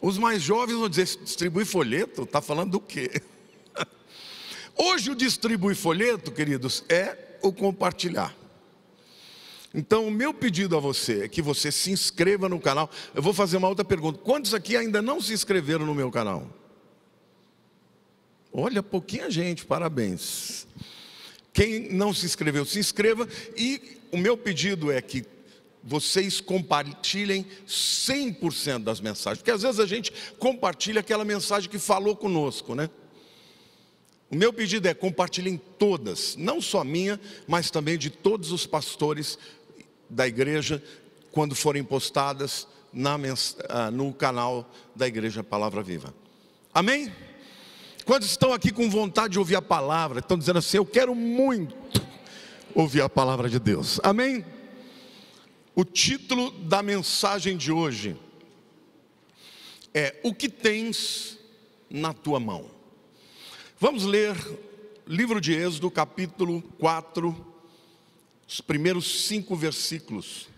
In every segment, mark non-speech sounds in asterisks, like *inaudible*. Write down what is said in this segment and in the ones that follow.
Os mais jovens vão dizer: distribuir folheto? Está falando do quê? *laughs* Hoje o distribuir folheto, queridos, é o compartilhar. Então, o meu pedido a você é que você se inscreva no canal. Eu vou fazer uma outra pergunta: quantos aqui ainda não se inscreveram no meu canal? Olha, pouquinha gente, parabéns. Quem não se inscreveu, se inscreva. E o meu pedido é que vocês compartilhem 100% das mensagens, porque às vezes a gente compartilha aquela mensagem que falou conosco, né? O meu pedido é compartilhem todas, não só minha, mas também de todos os pastores da igreja, quando forem postadas na, ah, no canal da Igreja Palavra Viva. Amém? Quantos estão aqui com vontade de ouvir a palavra? Estão dizendo assim: Eu quero muito ouvir a palavra de Deus. Amém? O título da mensagem de hoje é O que tens na tua mão? Vamos ler livro de Êxodo, capítulo 4, os primeiros cinco versículos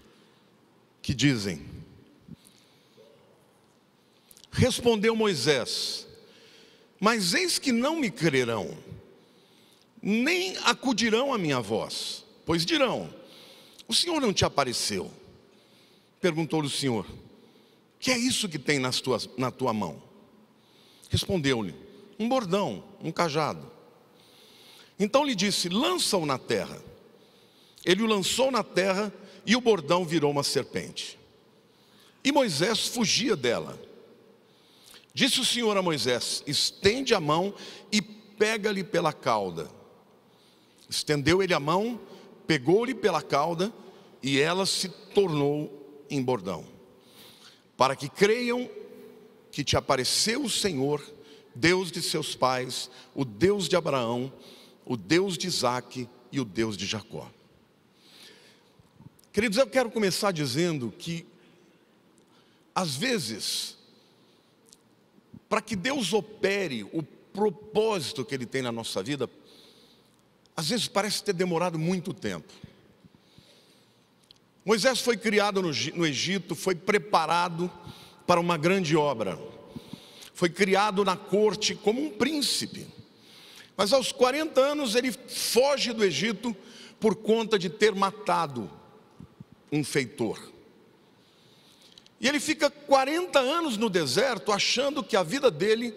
que dizem: Respondeu Moisés: Mas eis que não me crerão, nem acudirão à minha voz, pois dirão: O Senhor não te apareceu. Perguntou-lhe o Senhor: Que é isso que tem nas tuas, na tua mão? Respondeu-lhe: um bordão, um cajado. Então lhe disse: lança-o na terra. Ele o lançou na terra e o bordão virou uma serpente. E Moisés fugia dela. Disse o Senhor a Moisés: estende a mão e pega-lhe pela cauda. Estendeu ele a mão, pegou-lhe pela cauda e ela se tornou em bordão. Para que creiam que te apareceu o Senhor Deus de seus pais, o Deus de Abraão, o Deus de Isaac e o Deus de Jacó. Queridos, eu quero começar dizendo que, às vezes, para que Deus opere o propósito que Ele tem na nossa vida, às vezes parece ter demorado muito tempo. Moisés foi criado no, no Egito, foi preparado para uma grande obra foi criado na corte como um príncipe. Mas aos 40 anos ele foge do Egito por conta de ter matado um feitor. E ele fica 40 anos no deserto achando que a vida dele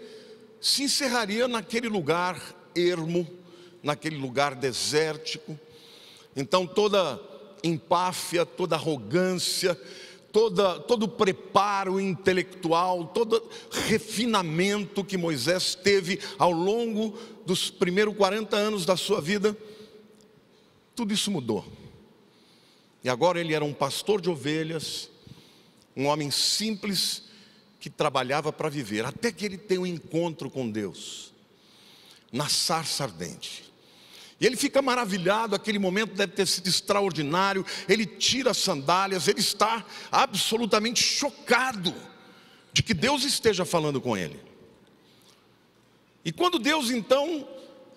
se encerraria naquele lugar ermo, naquele lugar desértico. Então toda empáfia, toda arrogância, toda, todo preparo intelectual, todo refinamento que Moisés teve ao longo dos primeiros 40 anos da sua vida, tudo isso mudou. E agora ele era um pastor de ovelhas, um homem simples que trabalhava para viver, até que ele tem um encontro com Deus, na sarça ardente. Ele fica maravilhado, aquele momento deve ter sido extraordinário. Ele tira as sandálias, ele está absolutamente chocado de que Deus esteja falando com ele. E quando Deus então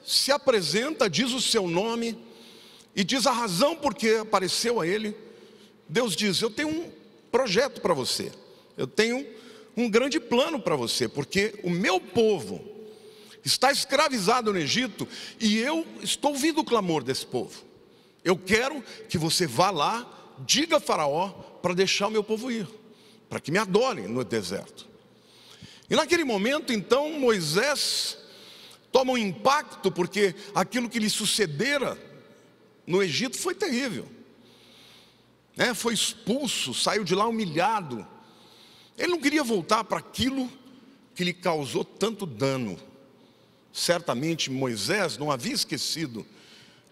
se apresenta, diz o seu nome e diz a razão por que apareceu a ele, Deus diz: Eu tenho um projeto para você, eu tenho um grande plano para você, porque o meu povo, está escravizado no Egito e eu estou ouvindo o clamor desse povo. Eu quero que você vá lá, diga a Faraó para deixar o meu povo ir, para que me adorem no deserto. E naquele momento, então, Moisés toma um impacto, porque aquilo que lhe sucedera no Egito foi terrível. É, foi expulso, saiu de lá humilhado. Ele não queria voltar para aquilo que lhe causou tanto dano. Certamente Moisés não havia esquecido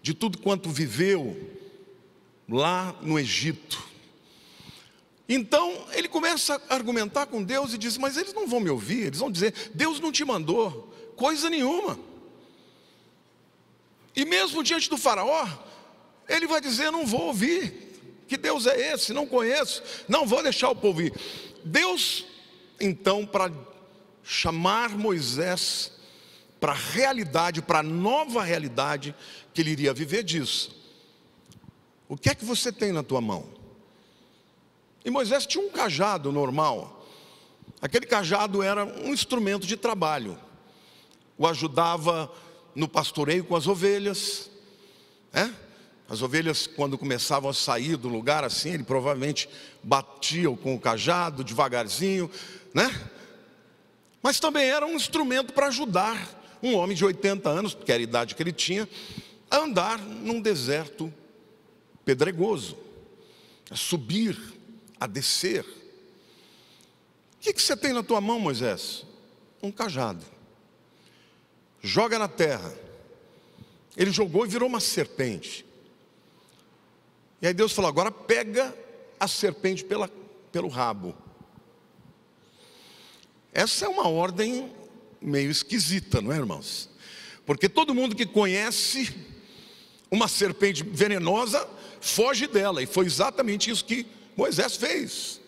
de tudo quanto viveu lá no Egito. Então ele começa a argumentar com Deus e diz: Mas eles não vão me ouvir, eles vão dizer: Deus não te mandou coisa nenhuma. E mesmo diante do Faraó, ele vai dizer: Não vou ouvir. Que Deus é esse? Não conheço, não vou deixar o povo ir. Deus, então, para chamar Moisés para a realidade, para a nova realidade que ele iria viver disso. O que é que você tem na tua mão? E Moisés tinha um cajado normal. Aquele cajado era um instrumento de trabalho, o ajudava no pastoreio com as ovelhas, né? As ovelhas, quando começavam a sair do lugar assim, ele provavelmente batia com o cajado devagarzinho, né? Mas também era um instrumento para ajudar um homem de 80 anos, que era a idade que ele tinha, a andar num deserto pedregoso, a subir, a descer. O que, que você tem na tua mão, Moisés? Um cajado. Joga na terra. Ele jogou e virou uma serpente. E aí Deus falou: agora pega a serpente pela, pelo rabo. Essa é uma ordem meio esquisita, não é, irmãos? Porque todo mundo que conhece uma serpente venenosa foge dela, e foi exatamente isso que Moisés fez.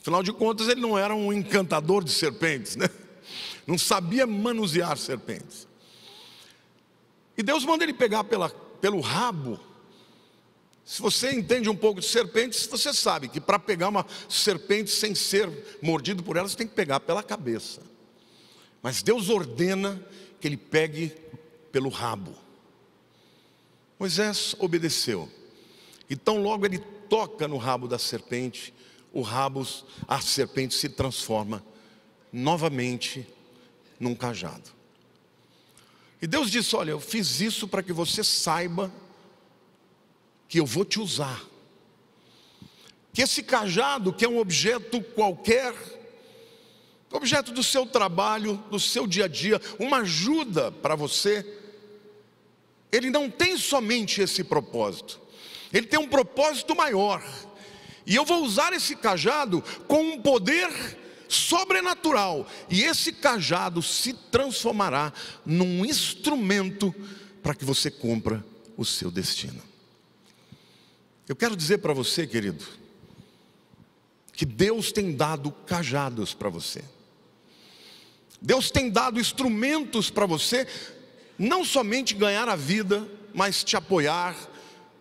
Afinal de contas, ele não era um encantador de serpentes, né? Não sabia manusear serpentes. E Deus manda ele pegar pela, pelo rabo. Se você entende um pouco de serpentes, você sabe que para pegar uma serpente sem ser mordido por ela, você tem que pegar pela cabeça. Mas Deus ordena que ele pegue pelo rabo. Moisés obedeceu. Então logo ele toca no rabo da serpente, o rabo, a serpente se transforma novamente num cajado. E Deus disse: Olha, eu fiz isso para que você saiba que eu vou te usar. Que esse cajado, que é um objeto qualquer, objeto do seu trabalho, do seu dia a dia, uma ajuda para você, ele não tem somente esse propósito, ele tem um propósito maior. E eu vou usar esse cajado com um poder sobrenatural, e esse cajado se transformará num instrumento para que você cumpra o seu destino. Eu quero dizer para você, querido, que Deus tem dado cajados para você. Deus tem dado instrumentos para você não somente ganhar a vida, mas te apoiar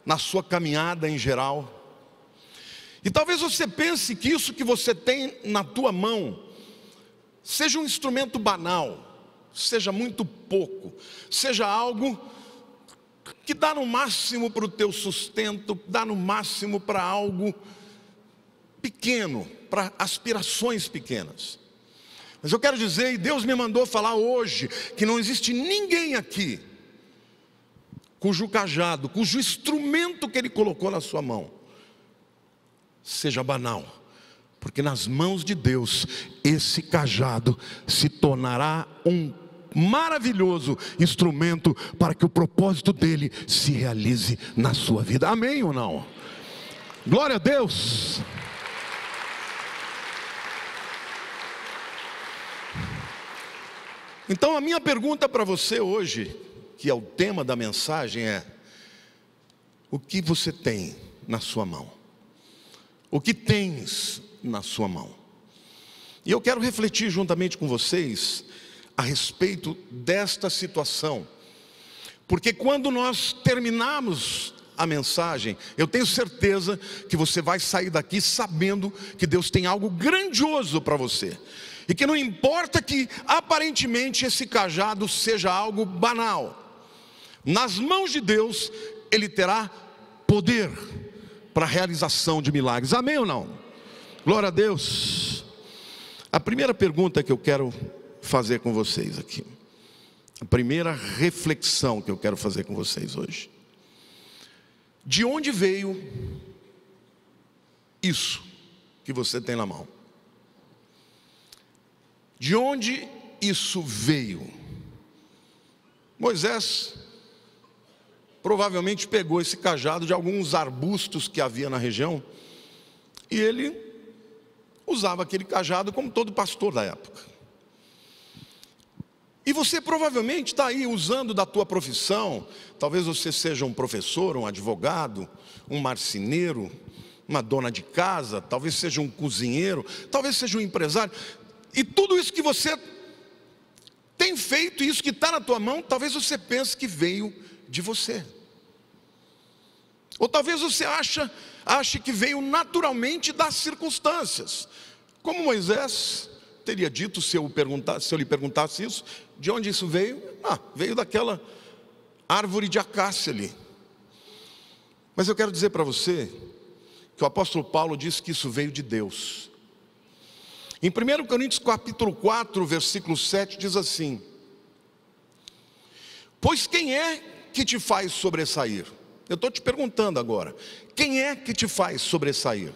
na sua caminhada em geral. E talvez você pense que isso que você tem na tua mão seja um instrumento banal, seja muito pouco, seja algo que dá no máximo para o teu sustento, dá no máximo para algo pequeno, para aspirações pequenas. Mas eu quero dizer, e Deus me mandou falar hoje, que não existe ninguém aqui cujo cajado, cujo instrumento que Ele colocou na sua mão, seja banal, porque nas mãos de Deus, esse cajado se tornará um maravilhoso instrumento para que o propósito dele se realize na sua vida. Amém ou não? Glória a Deus. Então, a minha pergunta para você hoje, que é o tema da mensagem, é: o que você tem na sua mão? O que tens na sua mão? E eu quero refletir juntamente com vocês a respeito desta situação, porque quando nós terminarmos a mensagem, eu tenho certeza que você vai sair daqui sabendo que Deus tem algo grandioso para você. E que não importa que aparentemente esse cajado seja algo banal, nas mãos de Deus ele terá poder para a realização de milagres. Amém ou não? Glória a Deus. A primeira pergunta que eu quero fazer com vocês aqui, a primeira reflexão que eu quero fazer com vocês hoje. De onde veio isso que você tem na mão? De onde isso veio? Moisés provavelmente pegou esse cajado de alguns arbustos que havia na região e ele usava aquele cajado como todo pastor da época. E você provavelmente está aí usando da tua profissão, talvez você seja um professor, um advogado, um marceneiro, uma dona de casa, talvez seja um cozinheiro, talvez seja um empresário. E tudo isso que você tem feito, isso que está na tua mão, talvez você pense que veio de você. Ou talvez você acha, ache que veio naturalmente das circunstâncias. Como Moisés teria dito se eu, perguntasse, se eu lhe perguntasse isso, de onde isso veio? Ah, veio daquela árvore de acácia ali. Mas eu quero dizer para você que o apóstolo Paulo disse que isso veio de Deus. Em 1 Coríntios capítulo 4, versículo 7 diz assim: Pois quem é que te faz sobressair? Eu estou te perguntando agora: quem é que te faz sobressair?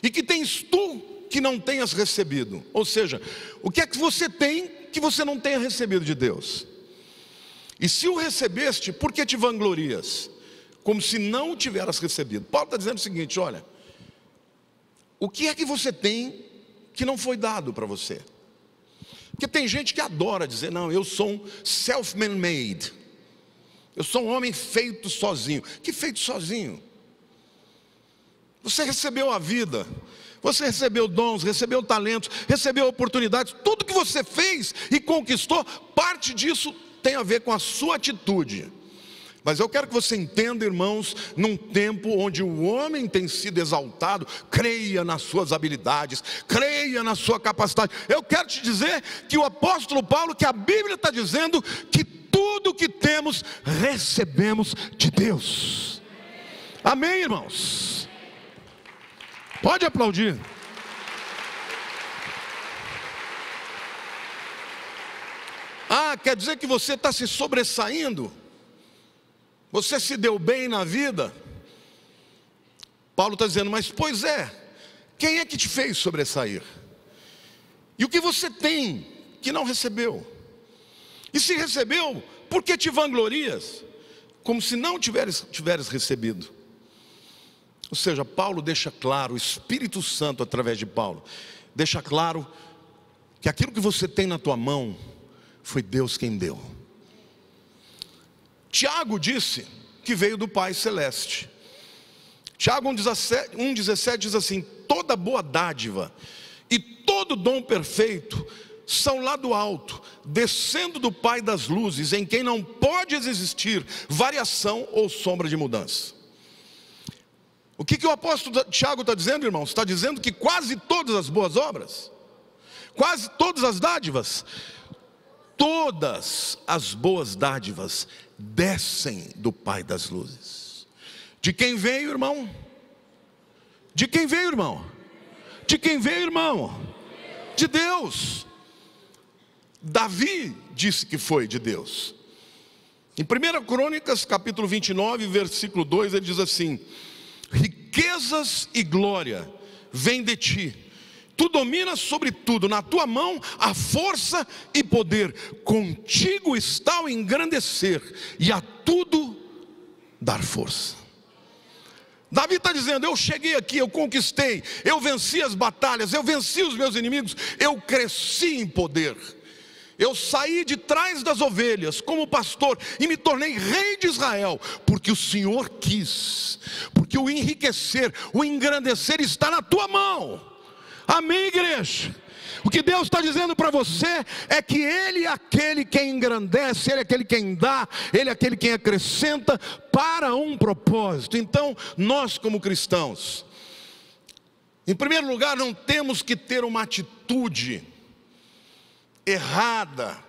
E que tens tu que não tenhas recebido? Ou seja, o que é que você tem que você não tenha recebido de Deus? E se o recebeste, por que te vanglorias? Como se não o tivesse recebido. Paulo está dizendo o seguinte: olha, o que é que você tem que não foi dado para você? Porque tem gente que adora dizer, não, eu sou um self-man made. Eu sou um homem feito sozinho. Que feito sozinho? Você recebeu a vida, você recebeu dons, recebeu talentos, recebeu oportunidades, tudo que você fez e conquistou, parte disso tem a ver com a sua atitude. Mas eu quero que você entenda, irmãos, num tempo onde o homem tem sido exaltado, creia nas suas habilidades, creia na sua capacidade. Eu quero te dizer que o apóstolo Paulo, que a Bíblia está dizendo que tudo que temos recebemos de Deus. Amém, irmãos? Pode aplaudir. Ah, quer dizer que você está se sobressaindo? Você se deu bem na vida? Paulo está dizendo, mas pois é, quem é que te fez sobressair? E o que você tem que não recebeu? E se recebeu, por que te vanglorias? Como se não tiveres, tiveres recebido. Ou seja, Paulo deixa claro, o Espírito Santo através de Paulo, deixa claro que aquilo que você tem na tua mão foi Deus quem deu. Tiago disse que veio do Pai Celeste. Tiago 1,17 diz assim: toda boa dádiva e todo dom perfeito são lá do alto, descendo do Pai das luzes, em quem não pode existir variação ou sombra de mudança. O que, que o apóstolo Tiago está dizendo, irmãos? Está dizendo que quase todas as boas obras, quase todas as dádivas, todas as boas dádivas descem do Pai das luzes. De quem veio, irmão? De quem veio, irmão? De quem veio, irmão? De Deus. Davi disse que foi de Deus. Em 1 Crônicas, capítulo 29, versículo 2, ele diz assim: Riquezas e glória vêm de ti tu dominas sobre tudo, na tua mão a força e poder, contigo está o engrandecer e a tudo dar força. Davi está dizendo: Eu cheguei aqui, eu conquistei, eu venci as batalhas, eu venci os meus inimigos, eu cresci em poder. Eu saí de trás das ovelhas como pastor e me tornei rei de Israel, porque o Senhor quis, porque o enriquecer, o engrandecer está na tua mão. Amém, igreja? O que Deus está dizendo para você é que Ele é aquele quem engrandece, Ele é aquele quem dá, Ele é aquele quem acrescenta para um propósito. Então, nós, como cristãos, em primeiro lugar, não temos que ter uma atitude errada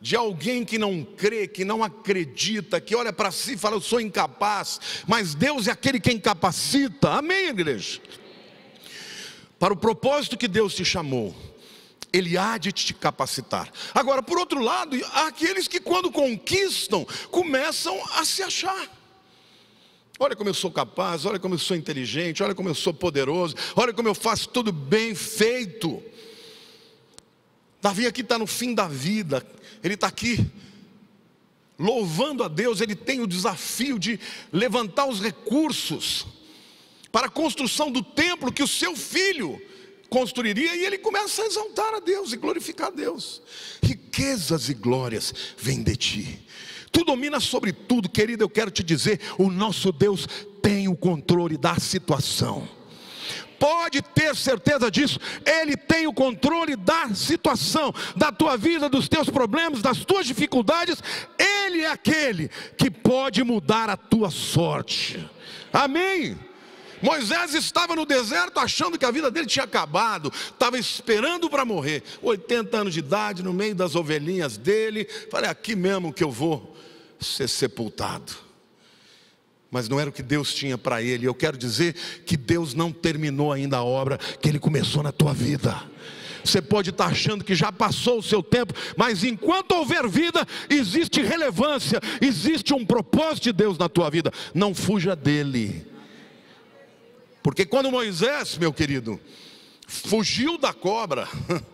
de alguém que não crê, que não acredita, que olha para si e fala: Eu sou incapaz, mas Deus é aquele quem capacita. Amém, igreja? Para o propósito que Deus te chamou, Ele há de te capacitar. Agora, por outro lado, há aqueles que, quando conquistam, começam a se achar. Olha como eu sou capaz, olha como eu sou inteligente, olha como eu sou poderoso, olha como eu faço tudo bem feito. Davi aqui está no fim da vida, ele está aqui louvando a Deus, ele tem o desafio de levantar os recursos para a construção do templo que o seu filho construiria, e ele começa a exaltar a Deus e glorificar a Deus. Riquezas e glórias vêm de ti. Tu dominas sobre tudo, querido. Eu quero te dizer: o nosso Deus tem o controle da situação. Pode ter certeza disso, Ele tem o controle da situação, da tua vida, dos teus problemas, das tuas dificuldades. Ele é aquele que pode mudar a tua sorte. Amém? Moisés estava no deserto achando que a vida dele tinha acabado, estava esperando para morrer. 80 anos de idade, no meio das ovelhinhas dele. Falei, aqui mesmo que eu vou ser sepultado. Mas não era o que Deus tinha para ele. Eu quero dizer que Deus não terminou ainda a obra que ele começou na tua vida. Você pode estar achando que já passou o seu tempo, mas enquanto houver vida, existe relevância, existe um propósito de Deus na tua vida. Não fuja dele. Porque quando Moisés, meu querido, fugiu da cobra,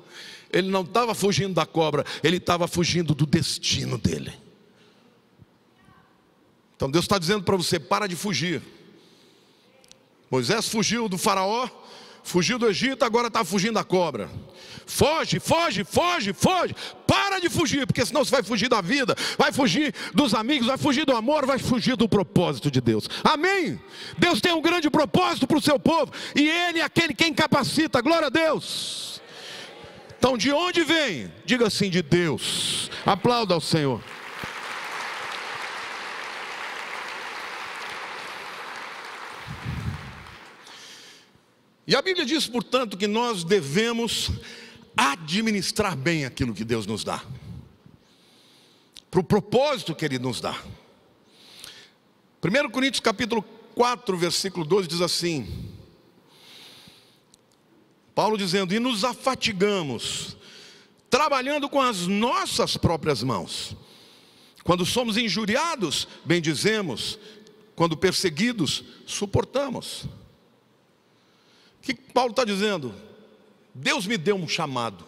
*laughs* ele não estava fugindo da cobra, ele estava fugindo do destino dele. Então Deus está dizendo para você: para de fugir. Moisés fugiu do Faraó, fugiu do Egito, agora está fugindo da cobra. Foge, foge, foge, foge. Para de fugir, porque senão você vai fugir da vida, vai fugir dos amigos, vai fugir do amor, vai fugir do propósito de Deus. Amém? Deus tem um grande propósito para o seu povo, e Ele é aquele quem capacita. Glória a Deus. Então, de onde vem? Diga assim: de Deus. Aplauda ao Senhor. E a Bíblia diz, portanto, que nós devemos administrar bem aquilo que Deus nos dá, para o propósito que Ele nos dá. 1 Coríntios capítulo 4, versículo 12 diz assim: Paulo dizendo, e nos afatigamos, trabalhando com as nossas próprias mãos. Quando somos injuriados, bendizemos, quando perseguidos, suportamos. Que Paulo está dizendo? Deus me deu um chamado,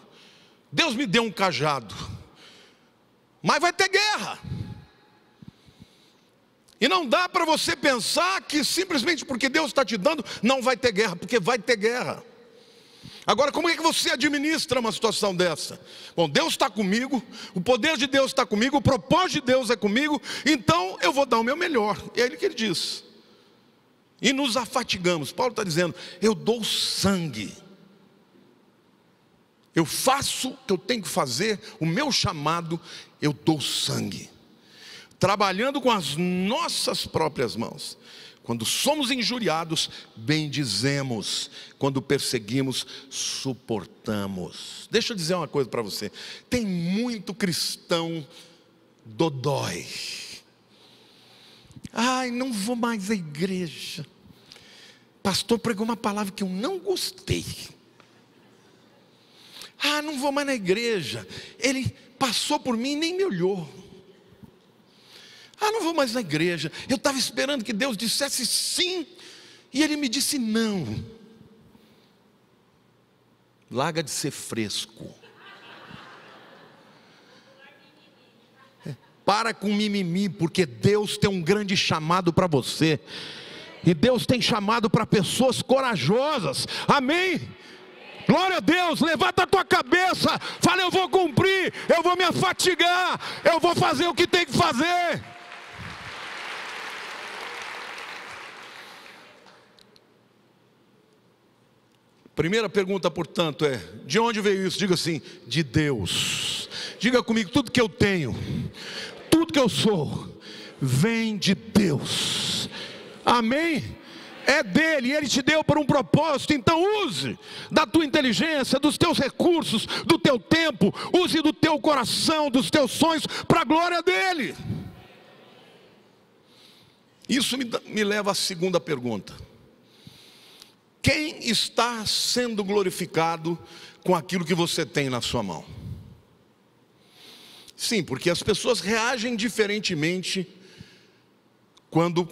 Deus me deu um cajado, mas vai ter guerra. E não dá para você pensar que simplesmente porque Deus está te dando, não vai ter guerra, porque vai ter guerra. Agora, como é que você administra uma situação dessa? Bom, Deus está comigo, o poder de Deus está comigo, o propósito de Deus é comigo, então eu vou dar o meu melhor. É ele que ele diz e nos afatigamos. Paulo está dizendo: eu dou sangue, eu faço o que eu tenho que fazer, o meu chamado, eu dou sangue, trabalhando com as nossas próprias mãos. Quando somos injuriados, bendizemos. Quando perseguimos, suportamos. Deixa eu dizer uma coisa para você: tem muito cristão dodói Ai, não vou mais à igreja. Pastor pregou uma palavra que eu não gostei. Ah, não vou mais na igreja. Ele passou por mim e nem me olhou. Ah, não vou mais na igreja. Eu estava esperando que Deus dissesse sim, e ele me disse não. Larga de ser fresco. Para com mimimi, porque Deus tem um grande chamado para você. E Deus tem chamado para pessoas corajosas. Amém? Glória a Deus, levanta a tua cabeça, fala: Eu vou cumprir, eu vou me afatigar, eu vou fazer o que tem que fazer. Primeira pergunta, portanto, é: de onde veio isso? Diga assim: de Deus. Diga comigo: tudo que eu tenho, que eu sou vem de Deus. Amém? É dele, ele te deu por um propósito, então use da tua inteligência, dos teus recursos, do teu tempo, use do teu coração, dos teus sonhos, para a glória dele. Isso me, me leva à segunda pergunta: quem está sendo glorificado com aquilo que você tem na sua mão? Sim, porque as pessoas reagem diferentemente quando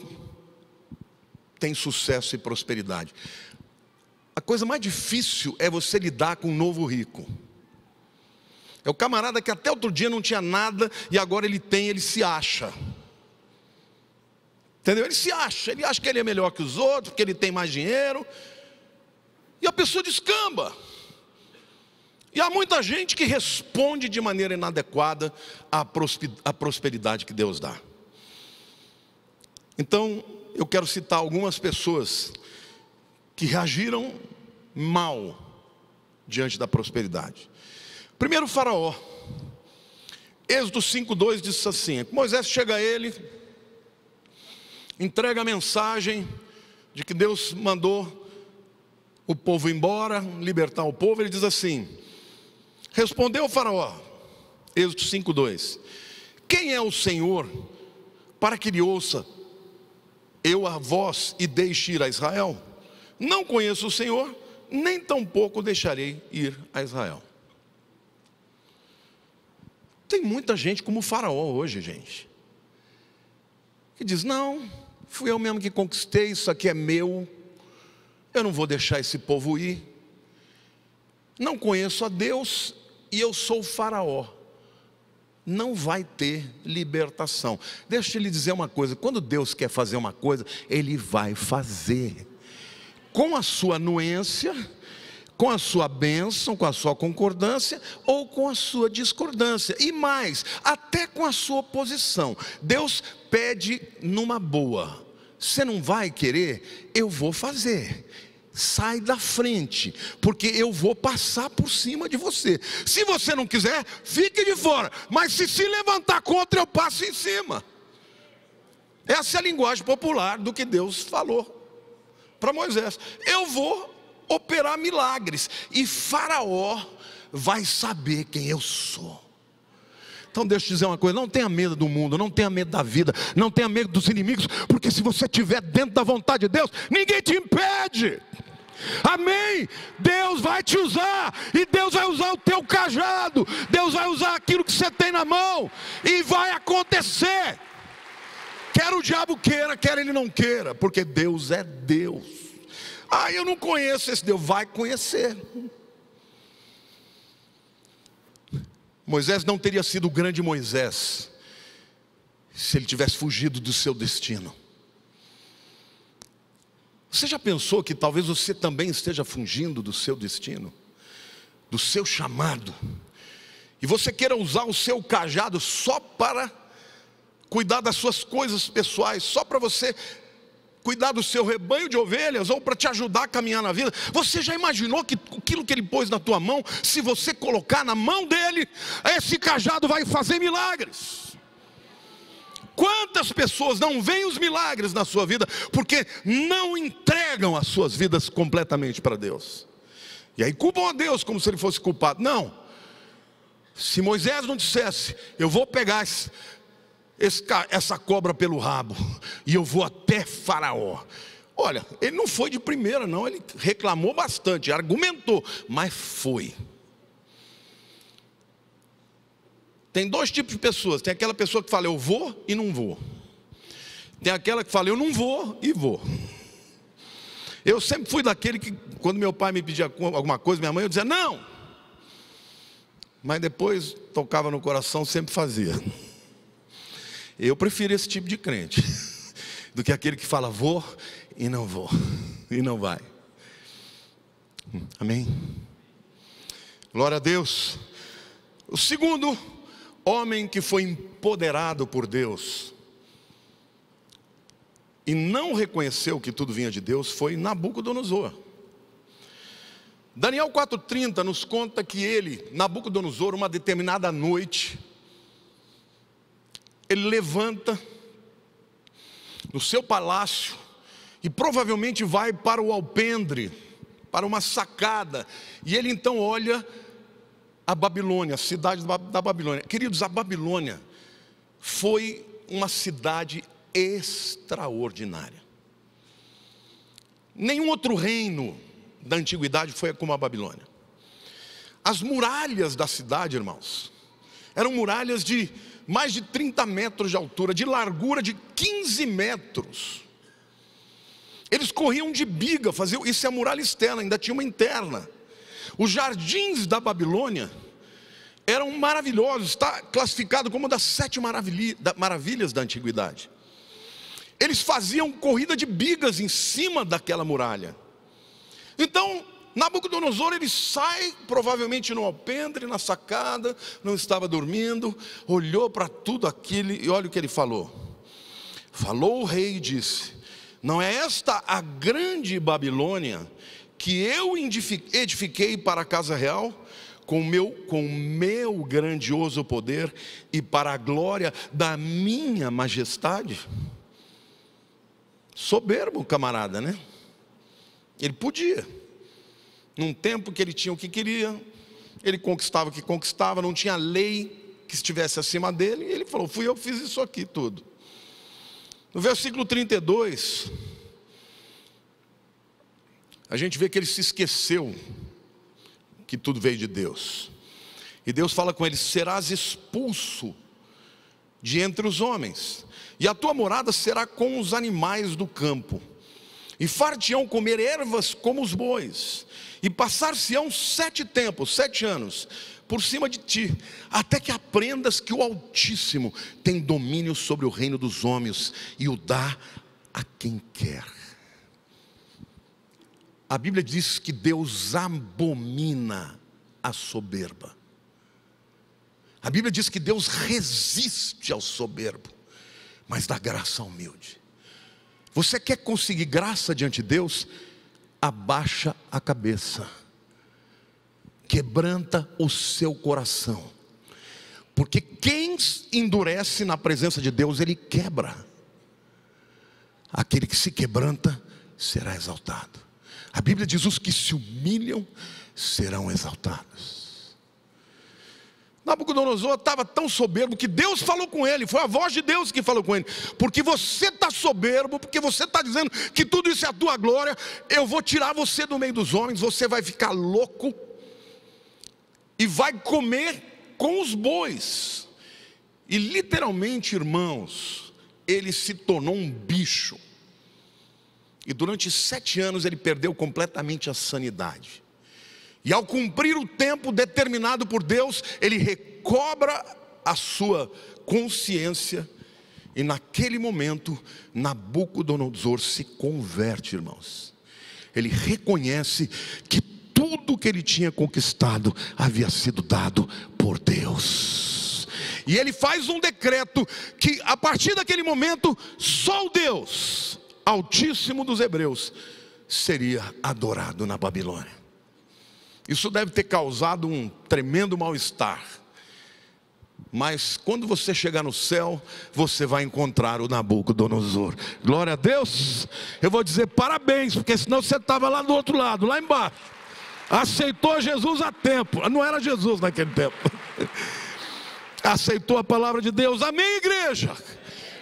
tem sucesso e prosperidade. A coisa mais difícil é você lidar com um novo rico. É o camarada que até outro dia não tinha nada e agora ele tem, ele se acha. Entendeu? Ele se acha, ele acha que ele é melhor que os outros, que ele tem mais dinheiro. E a pessoa descamba. E há muita gente que responde de maneira inadequada à prosperidade que Deus dá. Então, eu quero citar algumas pessoas que reagiram mal diante da prosperidade. Primeiro, Faraó. Êxodo 5,2 diz assim: Moisés chega a ele, entrega a mensagem de que Deus mandou o povo embora, libertar o povo, ele diz assim: Respondeu o Faraó, Êxodo 5,2: Quem é o Senhor para que lhe ouça eu a vós e deixe ir a Israel? Não conheço o Senhor, nem tampouco deixarei ir a Israel. Tem muita gente como o Faraó hoje, gente, que diz: Não, fui eu mesmo que conquistei, isso aqui é meu eu não vou deixar esse povo ir. Não conheço a Deus e eu sou o Faraó. Não vai ter libertação. Deixa eu lhe dizer uma coisa: quando Deus quer fazer uma coisa, Ele vai fazer. Com a sua anuência, com a sua bênção, com a sua concordância ou com a sua discordância. E mais, até com a sua oposição. Deus pede numa boa. Você não vai querer? Eu vou fazer. Sai da frente, porque eu vou passar por cima de você. Se você não quiser, fique de fora. Mas se se levantar contra, eu passo em cima. Essa é a linguagem popular do que Deus falou para Moisés. Eu vou operar milagres e Faraó vai saber quem eu sou. Então deixa eu te dizer uma coisa: não tenha medo do mundo, não tenha medo da vida, não tenha medo dos inimigos, porque se você estiver dentro da vontade de Deus, ninguém te impede. Amém? Deus vai te usar, e Deus vai usar o teu cajado, Deus vai usar aquilo que você tem na mão, e vai acontecer. Quer o diabo queira, quer ele não queira, porque Deus é Deus. Ah, eu não conheço esse Deus, vai conhecer. Moisés não teria sido o grande Moisés se ele tivesse fugido do seu destino. Você já pensou que talvez você também esteja fugindo do seu destino, do seu chamado, e você queira usar o seu cajado só para cuidar das suas coisas pessoais, só para você cuidar do seu rebanho de ovelhas ou para te ajudar a caminhar na vida. Você já imaginou que aquilo que ele pôs na tua mão, se você colocar na mão dele, esse cajado vai fazer milagres? Quantas pessoas não veem os milagres na sua vida porque não entregam as suas vidas completamente para Deus? E aí culpam a Deus como se ele fosse culpado. Não. Se Moisés não dissesse, eu vou pegar essa cobra pelo rabo e eu vou até Faraó. Olha, ele não foi de primeira, não, ele reclamou bastante, argumentou, mas foi. Tem dois tipos de pessoas: tem aquela pessoa que fala eu vou e não vou, tem aquela que fala eu não vou e vou. Eu sempre fui daquele que, quando meu pai me pedia alguma coisa, minha mãe, eu dizia não, mas depois tocava no coração, sempre fazia. Eu prefiro esse tipo de crente *laughs* do que aquele que fala vou e não vou *laughs* e não vai. Amém? Glória a Deus. O segundo homem que foi empoderado por Deus e não reconheceu que tudo vinha de Deus foi Nabucodonosor. Daniel 4,30 nos conta que ele, Nabucodonosor, uma determinada noite, ele levanta no seu palácio e provavelmente vai para o alpendre, para uma sacada, e ele então olha a Babilônia, a cidade da Babilônia. Queridos, a Babilônia foi uma cidade extraordinária. Nenhum outro reino da antiguidade foi como a Babilônia. As muralhas da cidade, irmãos, eram muralhas de mais de 30 metros de altura, de largura de 15 metros. Eles corriam de biga, faziam, isso é a muralha externa, ainda tinha uma interna. Os jardins da Babilônia eram maravilhosos, está classificado como uma das sete maravilhas da antiguidade. Eles faziam corrida de bigas em cima daquela muralha. Então, Nabucodonosor ele sai, provavelmente no alpendre, na sacada, não estava dormindo, olhou para tudo aquilo e olha o que ele falou. Falou o rei e disse: Não é esta a grande Babilônia que eu edifiquei para a casa real? Com meu, com meu grandioso poder e para a glória da minha majestade? Soberbo, camarada, né? Ele podia. Num tempo que ele tinha o que queria, ele conquistava o que conquistava, não tinha lei que estivesse acima dele, e ele falou: Fui eu que fiz isso aqui tudo. No versículo 32, a gente vê que ele se esqueceu que tudo veio de Deus. E Deus fala com ele: serás expulso de entre os homens, e a tua morada será com os animais do campo, e far-te-ão comer ervas como os bois, e passar-se-ão sete tempos, sete anos, por cima de ti, até que aprendas que o Altíssimo tem domínio sobre o reino dos homens e o dá a quem quer. A Bíblia diz que Deus abomina a soberba. A Bíblia diz que Deus resiste ao soberbo, mas dá graça ao humilde. Você quer conseguir graça diante de Deus? Abaixa a cabeça, quebranta o seu coração, porque quem endurece na presença de Deus, ele quebra. Aquele que se quebranta será exaltado. A Bíblia diz: os que se humilham serão exaltados. Nabucodonosor estava tão soberbo que Deus falou com ele, foi a voz de Deus que falou com ele, porque você está soberbo, porque você está dizendo que tudo isso é a tua glória, eu vou tirar você do meio dos homens, você vai ficar louco e vai comer com os bois. E literalmente, irmãos, ele se tornou um bicho. E durante sete anos ele perdeu completamente a sanidade. E ao cumprir o tempo determinado por Deus, ele recobra a sua consciência. E naquele momento, Nabucodonosor se converte, irmãos. Ele reconhece que tudo que ele tinha conquistado havia sido dado por Deus. E ele faz um decreto que a partir daquele momento, só o Deus Altíssimo dos Hebreus seria adorado na Babilônia. Isso deve ter causado um tremendo mal-estar. Mas quando você chegar no céu, você vai encontrar o Nabucodonosor. Glória a Deus. Eu vou dizer parabéns, porque senão você estava lá do outro lado, lá embaixo. Aceitou Jesus a tempo. Não era Jesus naquele tempo. *laughs* Aceitou a palavra de Deus. Amém, igreja.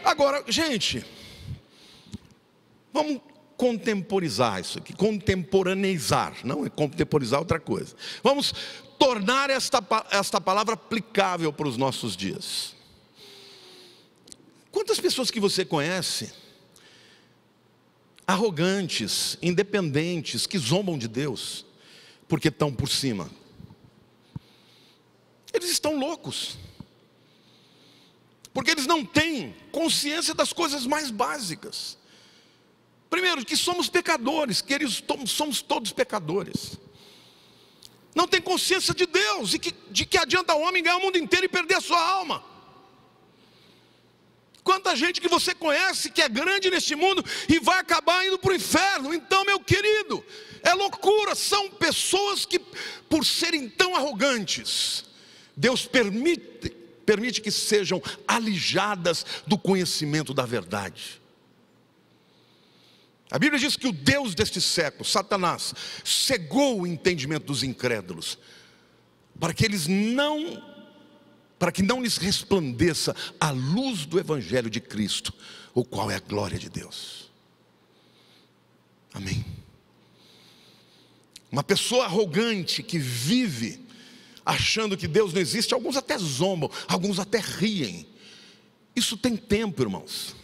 Agora, gente, vamos contemporizar isso aqui, contemporaneizar, não é contemporizar outra coisa. Vamos tornar esta, esta palavra aplicável para os nossos dias. Quantas pessoas que você conhece, arrogantes, independentes, que zombam de Deus, porque estão por cima? Eles estão loucos, porque eles não têm consciência das coisas mais básicas. Primeiro, que somos pecadores, queridos, somos todos pecadores. Não tem consciência de Deus e que, de que adianta o homem ganhar o mundo inteiro e perder a sua alma. Quanta gente que você conhece que é grande neste mundo e vai acabar indo para o inferno. Então, meu querido, é loucura. São pessoas que, por serem tão arrogantes, Deus permite, permite que sejam alijadas do conhecimento da verdade. A Bíblia diz que o Deus deste século, Satanás, cegou o entendimento dos incrédulos, para que eles não, para que não lhes resplandeça a luz do Evangelho de Cristo, o qual é a glória de Deus. Amém. Uma pessoa arrogante que vive achando que Deus não existe, alguns até zombam, alguns até riem. Isso tem tempo, irmãos,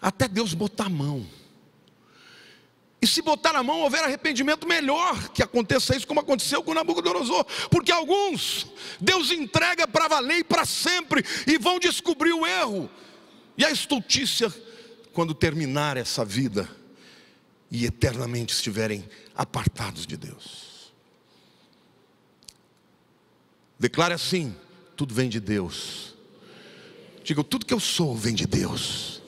até Deus botar a mão. E se botar na mão, houver arrependimento, melhor que aconteça isso, como aconteceu com Nabucodonosor. Porque alguns, Deus entrega para valer para sempre, e vão descobrir o erro. E a estultícia, quando terminar essa vida, e eternamente estiverem apartados de Deus. Declare assim: tudo vem de Deus. Diga, tudo que eu sou vem de Deus.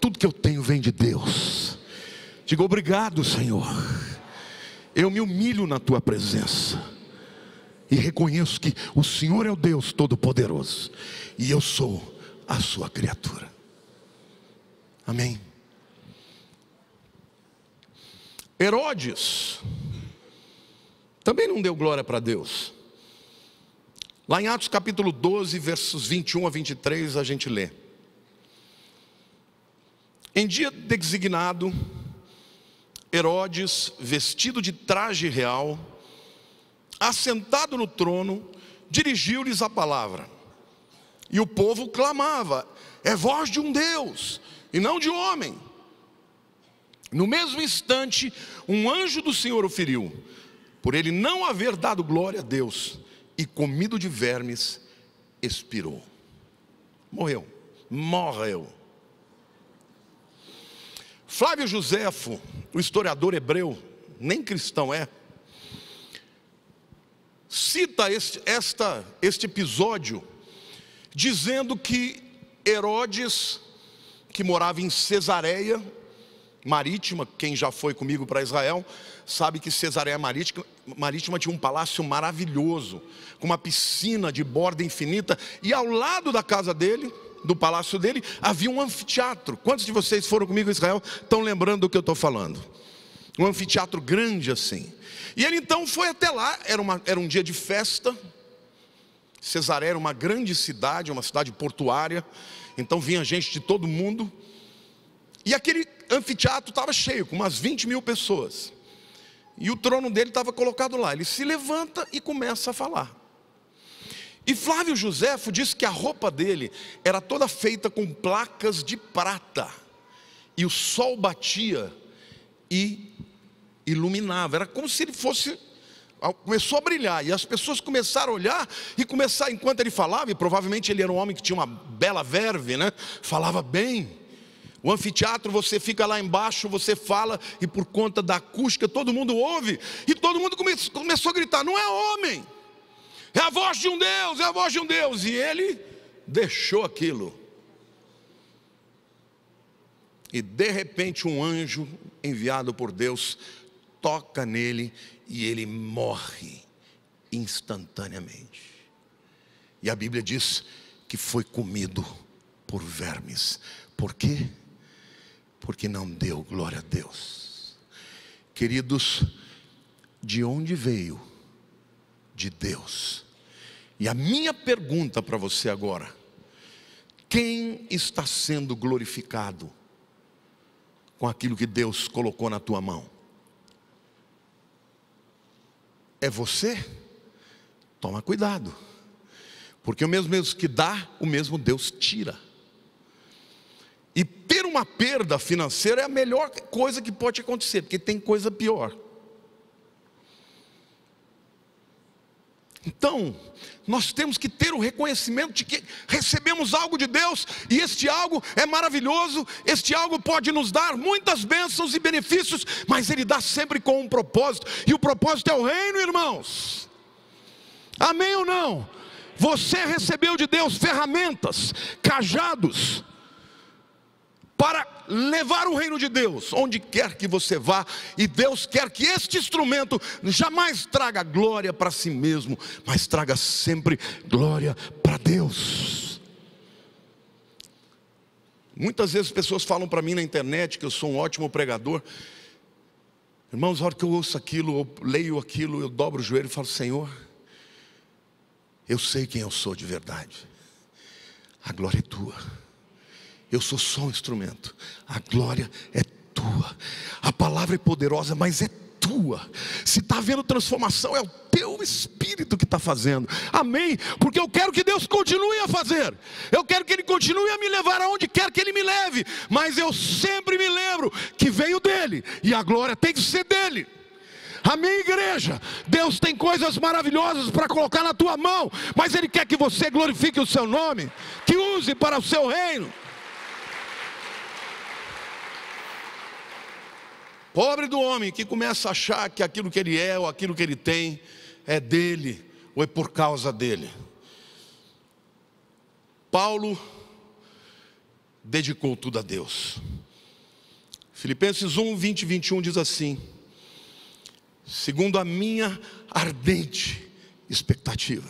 Tudo que eu tenho vem de Deus. Diga obrigado, Senhor. Eu me humilho na tua presença e reconheço que o Senhor é o Deus Todo-Poderoso e eu sou a sua criatura. Amém. Herodes também não deu glória para Deus. Lá em Atos capítulo 12, versos 21 a 23, a gente lê. Em dia designado, Herodes, vestido de traje real, assentado no trono, dirigiu-lhes a palavra. E o povo clamava: É voz de um Deus, e não de homem. No mesmo instante, um anjo do Senhor o feriu, por ele não haver dado glória a Deus, e comido de vermes, expirou. Morreu, morreu. Flávio Joséfo, o historiador hebreu, nem cristão é, cita este, esta, este episódio, dizendo que Herodes, que morava em Cesareia, marítima, quem já foi comigo para Israel, sabe que Cesareia marítima, marítima tinha um palácio maravilhoso, com uma piscina de borda infinita, e ao lado da casa dele, do palácio dele, havia um anfiteatro. Quantos de vocês foram comigo a Israel estão lembrando do que eu estou falando? Um anfiteatro grande assim. E ele então foi até lá, era, uma, era um dia de festa. Cesareia era uma grande cidade, uma cidade portuária, então vinha gente de todo mundo. E aquele anfiteatro estava cheio, com umas 20 mil pessoas. E o trono dele estava colocado lá. Ele se levanta e começa a falar. E Flávio Joséfo diz que a roupa dele era toda feita com placas de prata. E o sol batia e iluminava. Era como se ele fosse começou a brilhar e as pessoas começaram a olhar e começar enquanto ele falava e provavelmente ele era um homem que tinha uma bela verve, né? Falava bem. O anfiteatro, você fica lá embaixo, você fala, e por conta da acústica, todo mundo ouve, e todo mundo come, começou a gritar: não é homem, é a voz de um Deus, é a voz de um Deus. E ele deixou aquilo. E de repente, um anjo enviado por Deus toca nele e ele morre instantaneamente. E a Bíblia diz que foi comido por vermes. Por quê? porque não deu glória a Deus. Queridos, de onde veio? De Deus. E a minha pergunta para você agora: quem está sendo glorificado com aquilo que Deus colocou na tua mão? É você? Toma cuidado, porque o mesmo Deus que dá, o mesmo Deus tira. E ter uma perda financeira é a melhor coisa que pode acontecer, porque tem coisa pior. Então, nós temos que ter o reconhecimento de que recebemos algo de Deus e este algo é maravilhoso, este algo pode nos dar muitas bênçãos e benefícios, mas ele dá sempre com um propósito, e o propósito é o reino, irmãos. Amém ou não? Você recebeu de Deus ferramentas, cajados, para levar o reino de Deus onde quer que você vá, e Deus quer que este instrumento jamais traga glória para si mesmo, mas traga sempre glória para Deus. Muitas vezes pessoas falam para mim na internet que eu sou um ótimo pregador. Irmãos, a hora que eu ouço aquilo, eu leio aquilo, eu dobro o joelho e falo: Senhor, eu sei quem eu sou de verdade, a glória é tua. Eu sou só um instrumento. A glória é tua. A palavra é poderosa, mas é tua. Se está havendo transformação, é o teu espírito que está fazendo. Amém? Porque eu quero que Deus continue a fazer. Eu quero que Ele continue a me levar aonde quer que Ele me leve. Mas eu sempre me lembro que veio dele e a glória tem que ser dele. Amém, igreja? Deus tem coisas maravilhosas para colocar na tua mão, mas Ele quer que você glorifique o seu nome, que use para o seu reino. Pobre do homem que começa a achar que aquilo que ele é ou aquilo que ele tem é dele ou é por causa dele. Paulo dedicou tudo a Deus. Filipenses 1, 20 e 21 diz assim: segundo a minha ardente expectativa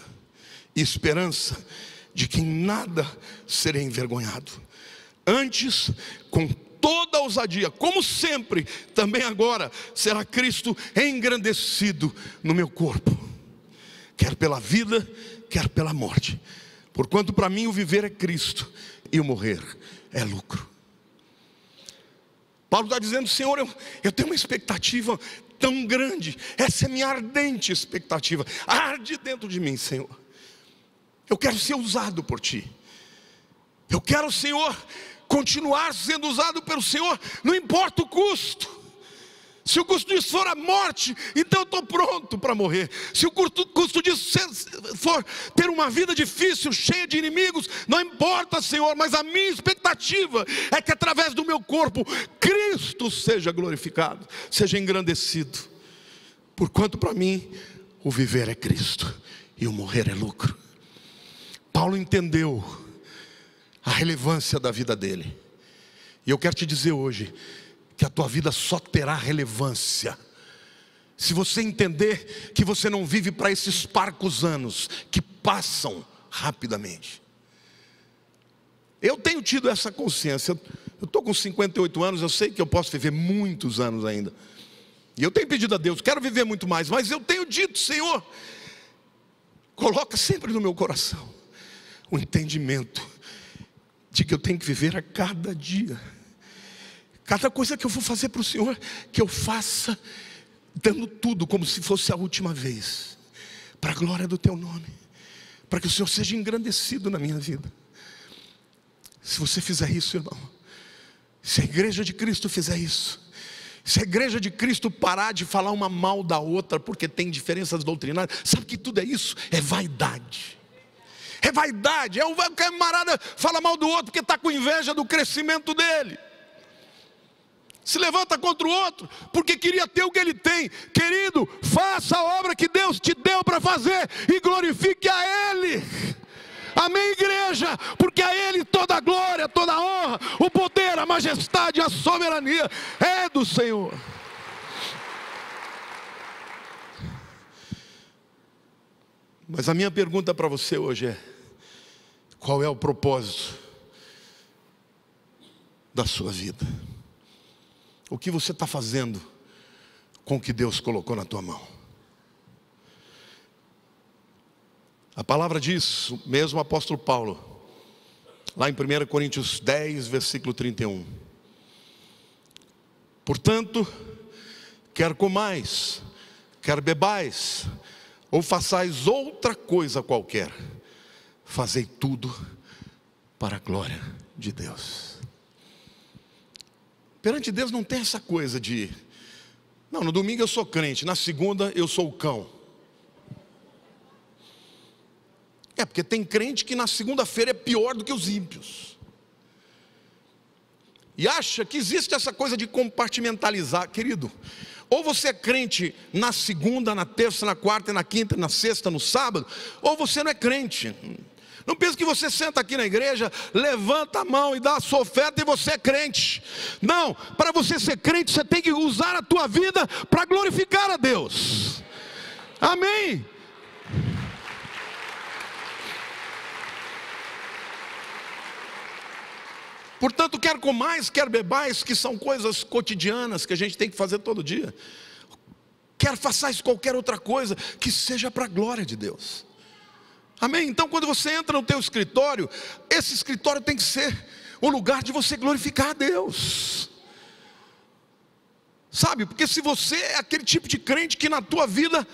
e esperança de que em nada serei envergonhado, antes com toda ousadia, como sempre, também agora será Cristo engrandecido no meu corpo, quer pela vida, quer pela morte. Porquanto para mim o viver é Cristo e o morrer é lucro. Paulo está dizendo, Senhor, eu, eu tenho uma expectativa tão grande, essa é minha ardente expectativa, arde dentro de mim, Senhor. Eu quero ser usado por Ti, eu quero, Senhor, continuar sendo usado pelo Senhor, não importa o custo. Se o custo disso for a morte, então eu estou pronto para morrer. Se o custo disso for ter uma vida difícil, cheia de inimigos, não importa, Senhor, mas a minha expectativa é que através do meu corpo, Cristo seja glorificado, seja engrandecido. Porquanto para mim, o viver é Cristo e o morrer é lucro. Paulo entendeu a relevância da vida dele. E eu quero te dizer hoje, que a tua vida só terá relevância. Se você entender que você não vive para esses parcos anos que passam rapidamente. Eu tenho tido essa consciência. Eu estou com 58 anos, eu sei que eu posso viver muitos anos ainda. E eu tenho pedido a Deus, quero viver muito mais, mas eu tenho dito, Senhor, coloca sempre no meu coração o entendimento de que eu tenho que viver a cada dia Cada coisa que eu vou fazer para o Senhor, que eu faça dando tudo como se fosse a última vez, para a glória do Teu nome, para que o Senhor seja engrandecido na minha vida. Se você fizer isso, irmão, se a igreja de Cristo fizer isso, se a igreja de Cristo parar de falar uma mal da outra porque tem diferenças doutrinárias, sabe que tudo é isso? É vaidade. É vaidade, é o camarada fala mal do outro porque está com inveja do crescimento dele se levanta contra o outro, porque queria ter o que ele tem. Querido, faça a obra que Deus te deu para fazer e glorifique a Ele. Amém, igreja? Porque a Ele toda a glória, toda a honra, o poder, a majestade, a soberania é do Senhor. Mas a minha pergunta para você hoje é: qual é o propósito da sua vida? o que você está fazendo com o que Deus colocou na tua mão. A palavra diz, o mesmo apóstolo Paulo, lá em 1 Coríntios 10, versículo 31. Portanto, quer comais, quer bebais, ou façais outra coisa qualquer, fazei tudo para a glória de Deus. Perante Deus não tem essa coisa de, não, no domingo eu sou crente, na segunda eu sou o cão. É, porque tem crente que na segunda-feira é pior do que os ímpios. E acha que existe essa coisa de compartimentalizar, querido. Ou você é crente na segunda, na terça, na quarta, na quinta, na sexta, no sábado, ou você não é crente. Não pense que você senta aqui na igreja, levanta a mão e dá a sua oferta e você é crente. Não, para você ser crente, você tem que usar a tua vida para glorificar a Deus. Amém. Portanto, quer comais, quer bebais, que são coisas cotidianas que a gente tem que fazer todo dia. Quer façais qualquer outra coisa que seja para a glória de Deus. Amém? Então, quando você entra no teu escritório, esse escritório tem que ser o lugar de você glorificar a Deus. Sabe? Porque se você é aquele tipo de crente que na tua vida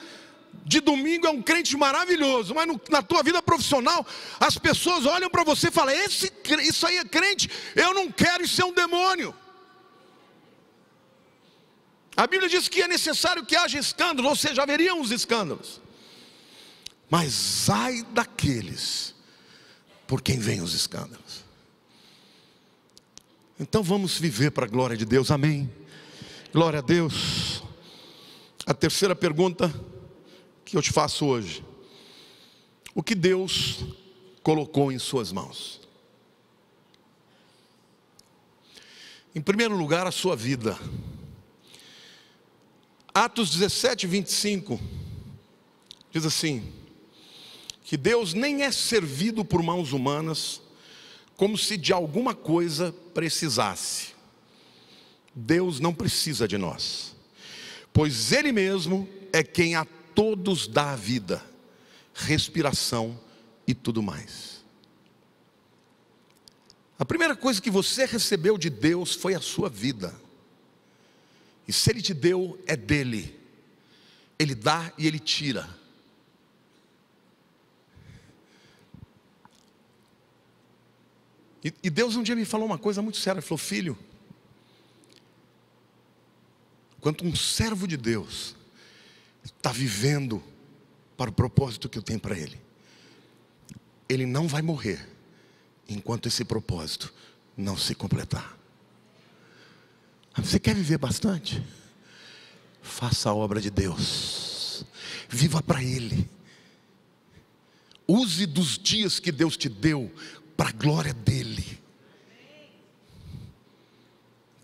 de domingo é um crente maravilhoso, mas no, na tua vida profissional as pessoas olham para você e falam: Esse, isso aí é crente, eu não quero, isso é um demônio. A Bíblia diz que é necessário que haja escândalo, ou seja, haveriam os escândalos. Mas ai daqueles por quem vêm os escândalos. Então vamos viver para a glória de Deus, amém. Glória a Deus. A terceira pergunta que eu te faço hoje: O que Deus colocou em Suas mãos? Em primeiro lugar, a sua vida. Atos 17, 25 diz assim: que Deus nem é servido por mãos humanas, como se de alguma coisa precisasse. Deus não precisa de nós, pois Ele mesmo é quem a todos dá a vida, respiração e tudo mais. A primeira coisa que você recebeu de Deus foi a sua vida. E se Ele te deu, é dele. Ele dá e Ele tira. E, e Deus um dia me falou uma coisa muito séria: Ele falou, filho, quanto um servo de Deus está vivendo para o propósito que eu tenho para ele, ele não vai morrer enquanto esse propósito não se completar. Você quer viver bastante? Faça a obra de Deus, viva para Ele. Use dos dias que Deus te deu para a glória dEle.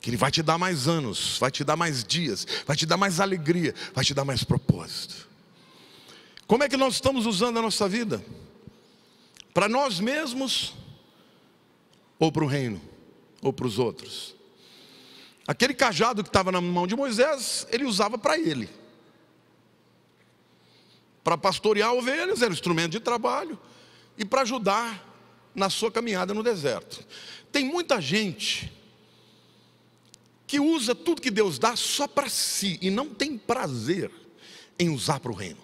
Que Ele vai te dar mais anos, vai te dar mais dias, vai te dar mais alegria, vai te dar mais propósito. Como é que nós estamos usando a nossa vida? Para nós mesmos ou para o reino, ou para os outros. Aquele cajado que estava na mão de Moisés, ele usava para ele. Para pastorear ovelhas, era um instrumento de trabalho, e para ajudar na sua caminhada no deserto. Tem muita gente que usa tudo que Deus dá só para si e não tem prazer em usar para o reino.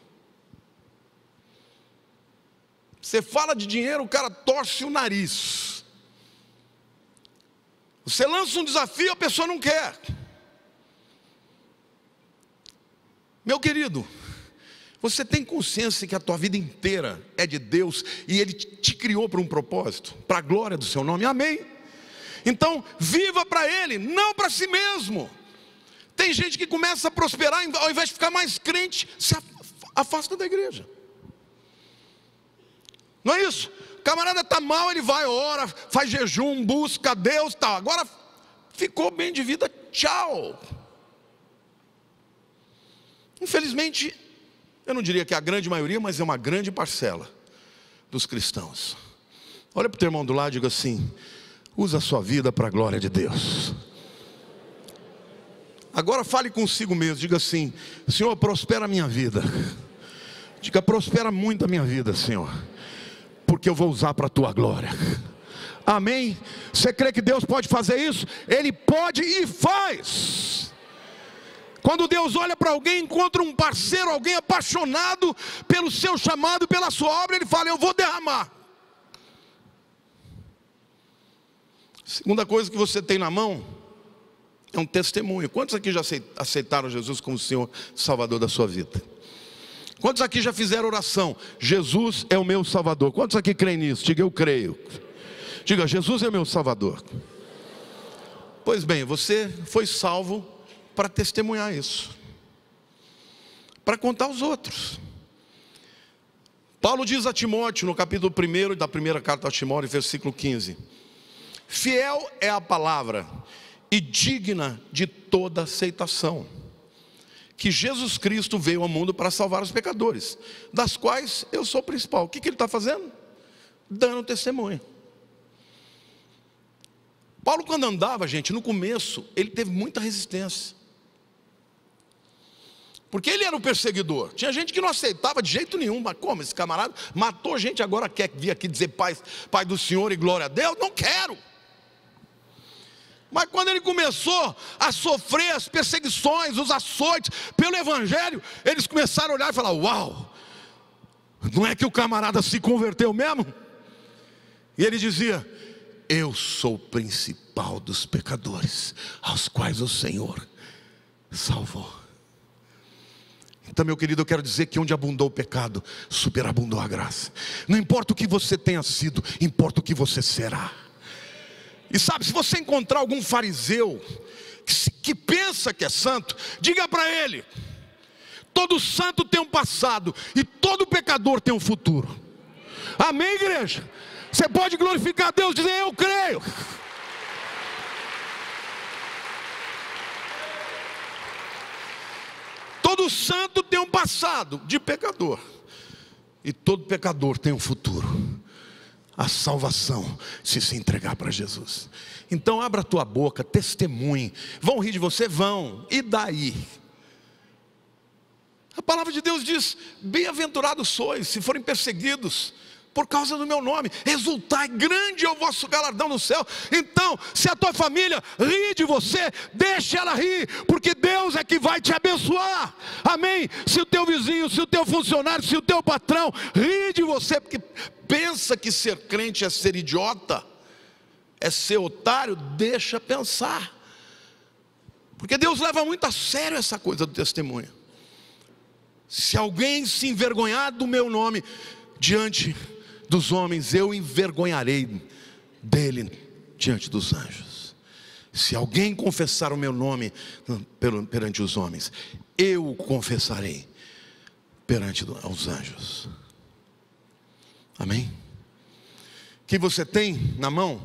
Você fala de dinheiro, o cara torce o nariz. Você lança um desafio, a pessoa não quer. Meu querido, você tem consciência que a tua vida inteira é de Deus e Ele te criou para um propósito, para a glória do Seu nome, amém? Então, viva para Ele, não para si mesmo. Tem gente que começa a prosperar, ao invés de ficar mais crente, se afasta da igreja. Não é isso? O camarada está mal, ele vai, ora, faz jejum, busca Deus, tal. Agora ficou bem de vida, tchau. Infelizmente, eu não diria que é a grande maioria, mas é uma grande parcela dos cristãos. Olha para o teu irmão do lado e diga assim: usa a sua vida para a glória de Deus. Agora fale consigo mesmo, diga assim: Senhor, prospera a minha vida. Diga, prospera muito a minha vida, Senhor porque eu vou usar para a tua glória. Amém? Você crê que Deus pode fazer isso? Ele pode e faz. Quando Deus olha para alguém, encontra um parceiro, alguém apaixonado pelo seu chamado, pela sua obra, Ele fala: Eu vou derramar. Segunda coisa que você tem na mão é um testemunho. Quantos aqui já aceitaram Jesus como Senhor Salvador da sua vida? Quantos aqui já fizeram oração? Jesus é o meu Salvador. Quantos aqui creem nisso? Diga, eu creio. Diga, Jesus é o meu Salvador. Pois bem, você foi salvo para testemunhar isso, para contar aos outros. Paulo diz a Timóteo, no capítulo 1 da primeira carta a Timóteo, versículo 15: Fiel é a palavra e digna de toda aceitação que Jesus Cristo veio ao mundo para salvar os pecadores, das quais eu sou o principal. O que, que ele está fazendo? Dando testemunho. Paulo, quando andava, gente, no começo, ele teve muita resistência. Porque ele era o perseguidor. Tinha gente que não aceitava de jeito nenhum. Mas como? Esse camarada matou gente, agora quer vir aqui dizer pai, pai do Senhor e glória a Deus? Não quero. Mas quando ele começou a sofrer as perseguições, os açoites pelo Evangelho, eles começaram a olhar e falar: Uau, não é que o camarada se converteu mesmo? E ele dizia: Eu sou o principal dos pecadores, aos quais o Senhor salvou. Então, meu querido, eu quero dizer que onde abundou o pecado, superabundou a graça. Não importa o que você tenha sido, importa o que você será. E sabe, se você encontrar algum fariseu que, que pensa que é santo, diga para ele: todo santo tem um passado e todo pecador tem um futuro. Amém, igreja? Você pode glorificar a Deus, dizer eu creio. Todo santo tem um passado de pecador, e todo pecador tem um futuro. A salvação se se entregar para Jesus. Então abra a tua boca, testemunhe. Vão rir de você? Vão. E daí? A palavra de Deus diz: Bem-aventurados sois, se forem perseguidos por causa do meu nome, exultai, grande é o vosso galardão no céu. Então, se a tua família ri de você, deixe ela rir, porque Deus é que vai te abençoar. Amém? Se o teu vizinho, se o teu funcionário, se o teu patrão ri de você, porque pensa que ser crente é ser idiota, é ser otário, deixa pensar. Porque Deus leva muito a sério essa coisa do testemunho. Se alguém se envergonhar do meu nome diante dos homens, eu envergonharei dele diante dos anjos. Se alguém confessar o meu nome perante os homens, eu confessarei perante os anjos. Amém? Que você tem na mão?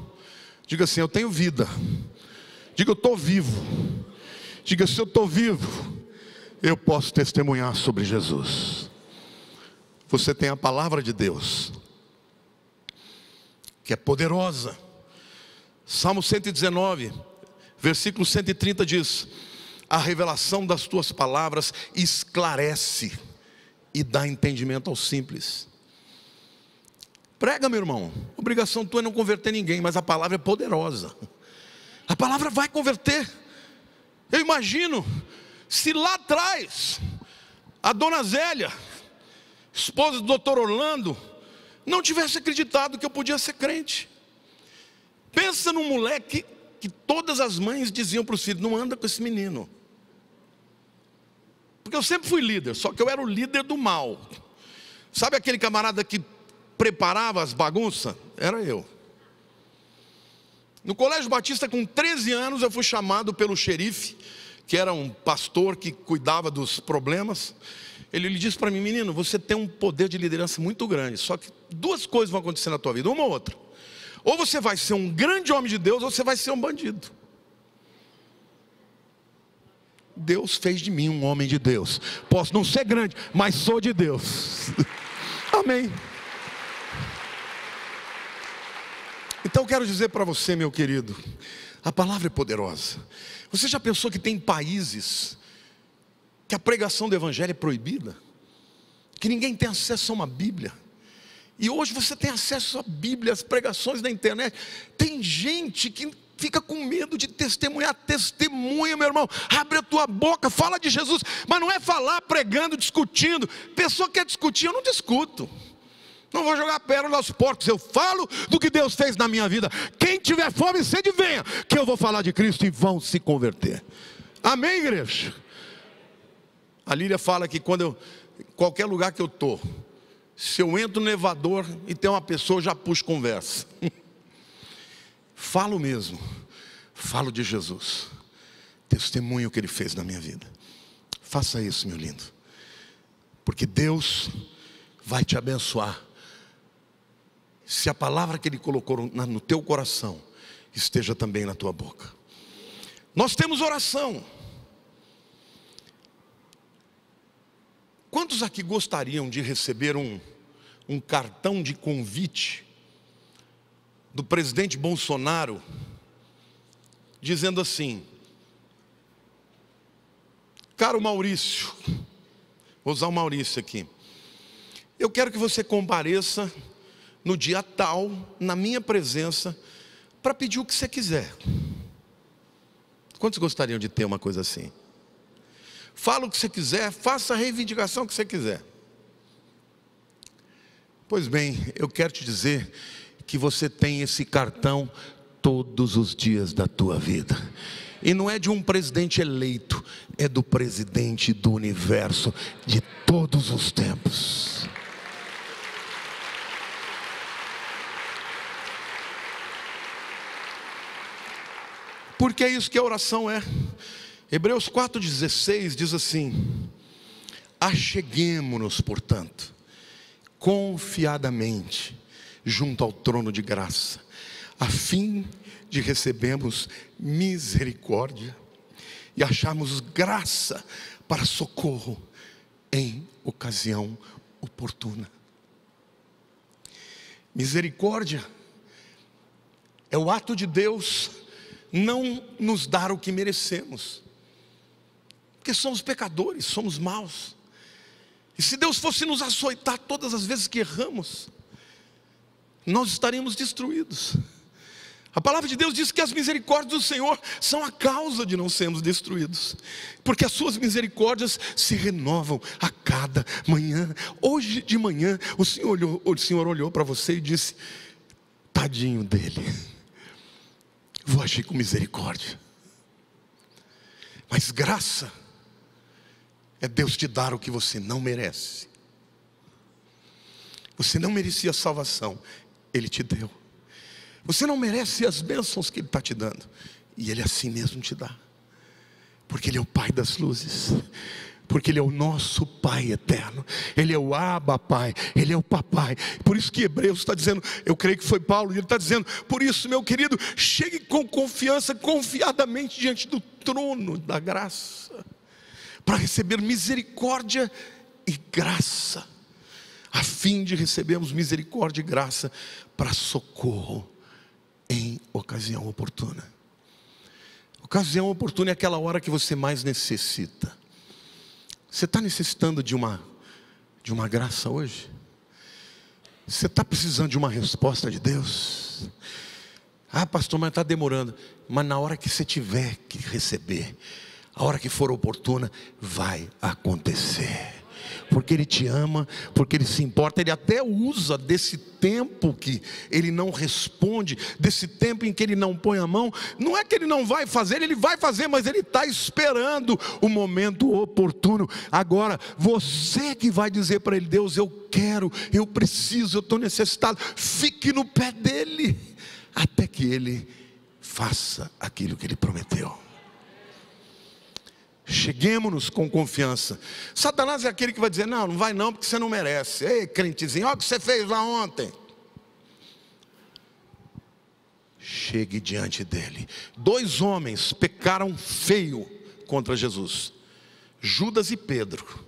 Diga assim: Eu tenho vida. Diga, eu estou vivo. Diga, se eu estou vivo, eu posso testemunhar sobre Jesus. Você tem a palavra de Deus que é poderosa. Salmo 119, versículo 130 diz: A revelação das tuas palavras esclarece e dá entendimento aos simples. Prega, meu irmão. Obrigação tua é não converter ninguém, mas a palavra é poderosa. A palavra vai converter. Eu imagino se lá atrás a dona Zélia, esposa do doutor Orlando, não tivesse acreditado que eu podia ser crente. Pensa num moleque que todas as mães diziam para os filhos: não anda com esse menino. Porque eu sempre fui líder, só que eu era o líder do mal. Sabe aquele camarada que preparava as bagunças? Era eu. No Colégio Batista, com 13 anos, eu fui chamado pelo xerife, que era um pastor que cuidava dos problemas. Ele, ele disse para mim, menino, você tem um poder de liderança muito grande, só que duas coisas vão acontecer na tua vida, uma ou outra. Ou você vai ser um grande homem de Deus, ou você vai ser um bandido. Deus fez de mim um homem de Deus. Posso não ser grande, mas sou de Deus. *laughs* Amém. Então quero dizer para você, meu querido, a palavra é poderosa. Você já pensou que tem países que a pregação do Evangelho é proibida, que ninguém tem acesso a uma Bíblia. E hoje você tem acesso à Bíblia, às pregações da internet. Tem gente que fica com medo de testemunhar, testemunha, meu irmão. Abre a tua boca, fala de Jesus, mas não é falar pregando, discutindo. Pessoa que quer discutir, eu não discuto. Não vou jogar pérola aos porcos, eu falo do que Deus fez na minha vida. Quem tiver fome, sede, venha, que eu vou falar de Cristo e vão se converter. Amém, igreja? A Lília fala que quando eu, qualquer lugar que eu estou, se eu entro no elevador e tem uma pessoa, eu já puxo conversa. *laughs* Falo mesmo, falo de Jesus, testemunho que Ele fez na minha vida. Faça isso, meu lindo, porque Deus vai te abençoar. Se a palavra que Ele colocou no teu coração esteja também na tua boca. Nós temos oração. Quantos aqui gostariam de receber um, um cartão de convite do presidente Bolsonaro, dizendo assim: Caro Maurício, vou usar o Maurício aqui, eu quero que você compareça no dia tal, na minha presença, para pedir o que você quiser. Quantos gostariam de ter uma coisa assim? Fala o que você quiser, faça a reivindicação que você quiser. Pois bem, eu quero te dizer que você tem esse cartão todos os dias da tua vida. E não é de um presidente eleito, é do presidente do universo de todos os tempos. Porque é isso que a oração é. Hebreus 4,16 diz assim: Acheguemo-nos, portanto, confiadamente, junto ao trono de graça, a fim de recebermos misericórdia e acharmos graça para socorro em ocasião oportuna. Misericórdia é o ato de Deus não nos dar o que merecemos, porque somos pecadores, somos maus. E se Deus fosse nos açoitar todas as vezes que erramos, nós estaríamos destruídos. A palavra de Deus diz que as misericórdias do Senhor são a causa de não sermos destruídos, porque as suas misericórdias se renovam a cada manhã. Hoje de manhã, o Senhor olhou, o Senhor olhou para você e disse: Tadinho dele, vou agir com misericórdia. Mas graça é Deus te dar o que você não merece. Você não merecia salvação, Ele te deu. Você não merece as bênçãos que Ele está te dando, e Ele assim mesmo te dá, porque Ele é o Pai das luzes, porque Ele é o nosso Pai eterno, Ele é o Abba Pai, Ele é o Papai. Por isso que Hebreus está dizendo, eu creio que foi Paulo, ele está dizendo, por isso, meu querido, chegue com confiança, confiadamente diante do trono da graça, para receber misericórdia e graça, a fim de recebermos misericórdia e graça para socorro em ocasião oportuna. Ocasião oportuna é aquela hora que você mais necessita. Você está necessitando de uma, de uma graça hoje? Você está precisando de uma resposta de Deus? Ah, pastor, mas está demorando. Mas na hora que você tiver que receber, a hora que for oportuna, vai acontecer porque Ele te ama, porque Ele se importa. Ele até usa desse tempo que Ele não responde, desse tempo em que Ele não põe a mão. Não é que Ele não vai fazer, Ele vai fazer, mas Ele está esperando o momento oportuno. Agora, você que vai dizer para Ele: Deus, eu quero, eu preciso, eu estou necessitado. Fique no pé dEle, até que Ele faça aquilo que Ele prometeu. Cheguemos-nos com confiança. Satanás é aquele que vai dizer: Não, não vai não, porque você não merece. Ei, crentezinho, olha o que você fez lá ontem. Chegue diante dele. Dois homens pecaram feio contra Jesus: Judas e Pedro.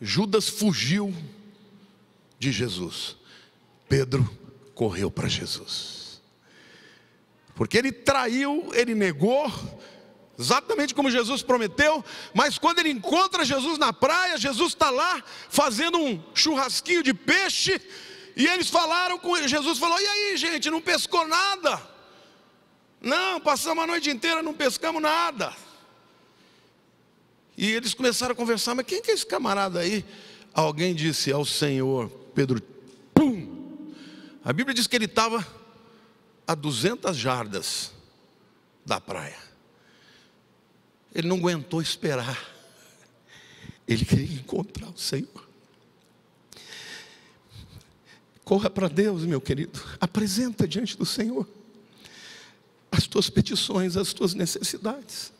Judas fugiu de Jesus, Pedro correu para Jesus, porque ele traiu, ele negou, exatamente como Jesus prometeu, mas quando ele encontra Jesus na praia, Jesus está lá fazendo um churrasquinho de peixe, e eles falaram com ele, Jesus falou: E aí, gente, não pescou nada? Não, passamos a noite inteira, não pescamos nada. E eles começaram a conversar, mas quem que é esse camarada aí? Alguém disse ao Senhor, Pedro, pum! A Bíblia diz que ele estava a 200 jardas da praia. Ele não aguentou esperar. Ele queria encontrar o Senhor. Corra para Deus, meu querido. Apresenta diante do Senhor as tuas petições, as tuas necessidades.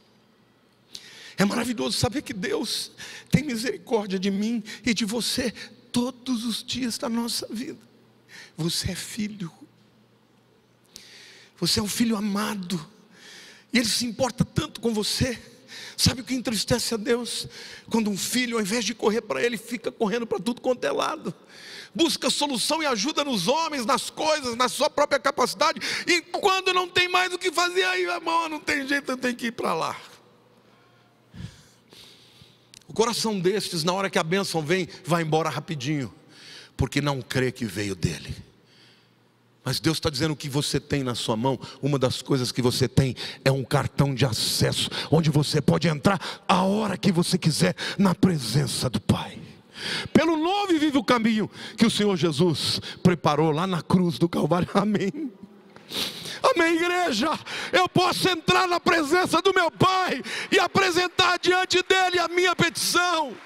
É maravilhoso saber que Deus tem misericórdia de mim e de você todos os dias da nossa vida. Você é filho. Você é um filho amado. E Ele se importa tanto com você Sabe o que entristece a Deus? Quando um filho, ao invés de correr para ele, fica correndo para tudo quanto é lado. Busca solução e ajuda nos homens, nas coisas, na sua própria capacidade. E quando não tem mais o que fazer, aí, irmão, não tem jeito, eu tenho que ir para lá. O coração destes, na hora que a bênção vem, vai embora rapidinho, porque não crê que veio dele. Mas Deus está dizendo que você tem na sua mão, uma das coisas que você tem é um cartão de acesso, onde você pode entrar a hora que você quiser na presença do Pai. Pelo novo e vivo caminho que o Senhor Jesus preparou lá na cruz do Calvário. Amém. Amém, igreja. Eu posso entrar na presença do meu Pai e apresentar diante dele a minha petição.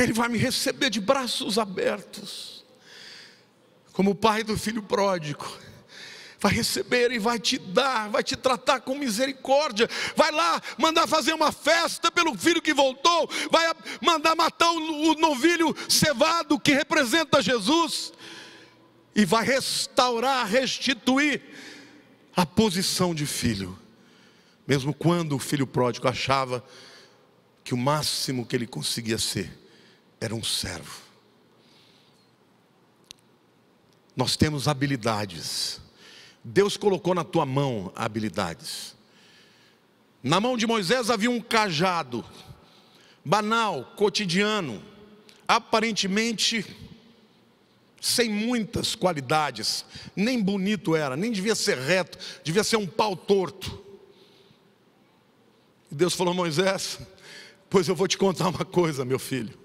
Que Ele vai me receber de braços abertos, como o pai do filho pródigo. Vai receber e vai te dar, vai te tratar com misericórdia. Vai lá mandar fazer uma festa pelo filho que voltou. Vai mandar matar o novilho cevado que representa Jesus. E vai restaurar, restituir a posição de filho. Mesmo quando o filho pródigo achava que o máximo que ele conseguia ser era um servo. Nós temos habilidades. Deus colocou na tua mão habilidades. Na mão de Moisés havia um cajado, banal, cotidiano, aparentemente sem muitas qualidades, nem bonito era, nem devia ser reto, devia ser um pau torto. E Deus falou: Moisés, pois eu vou te contar uma coisa, meu filho.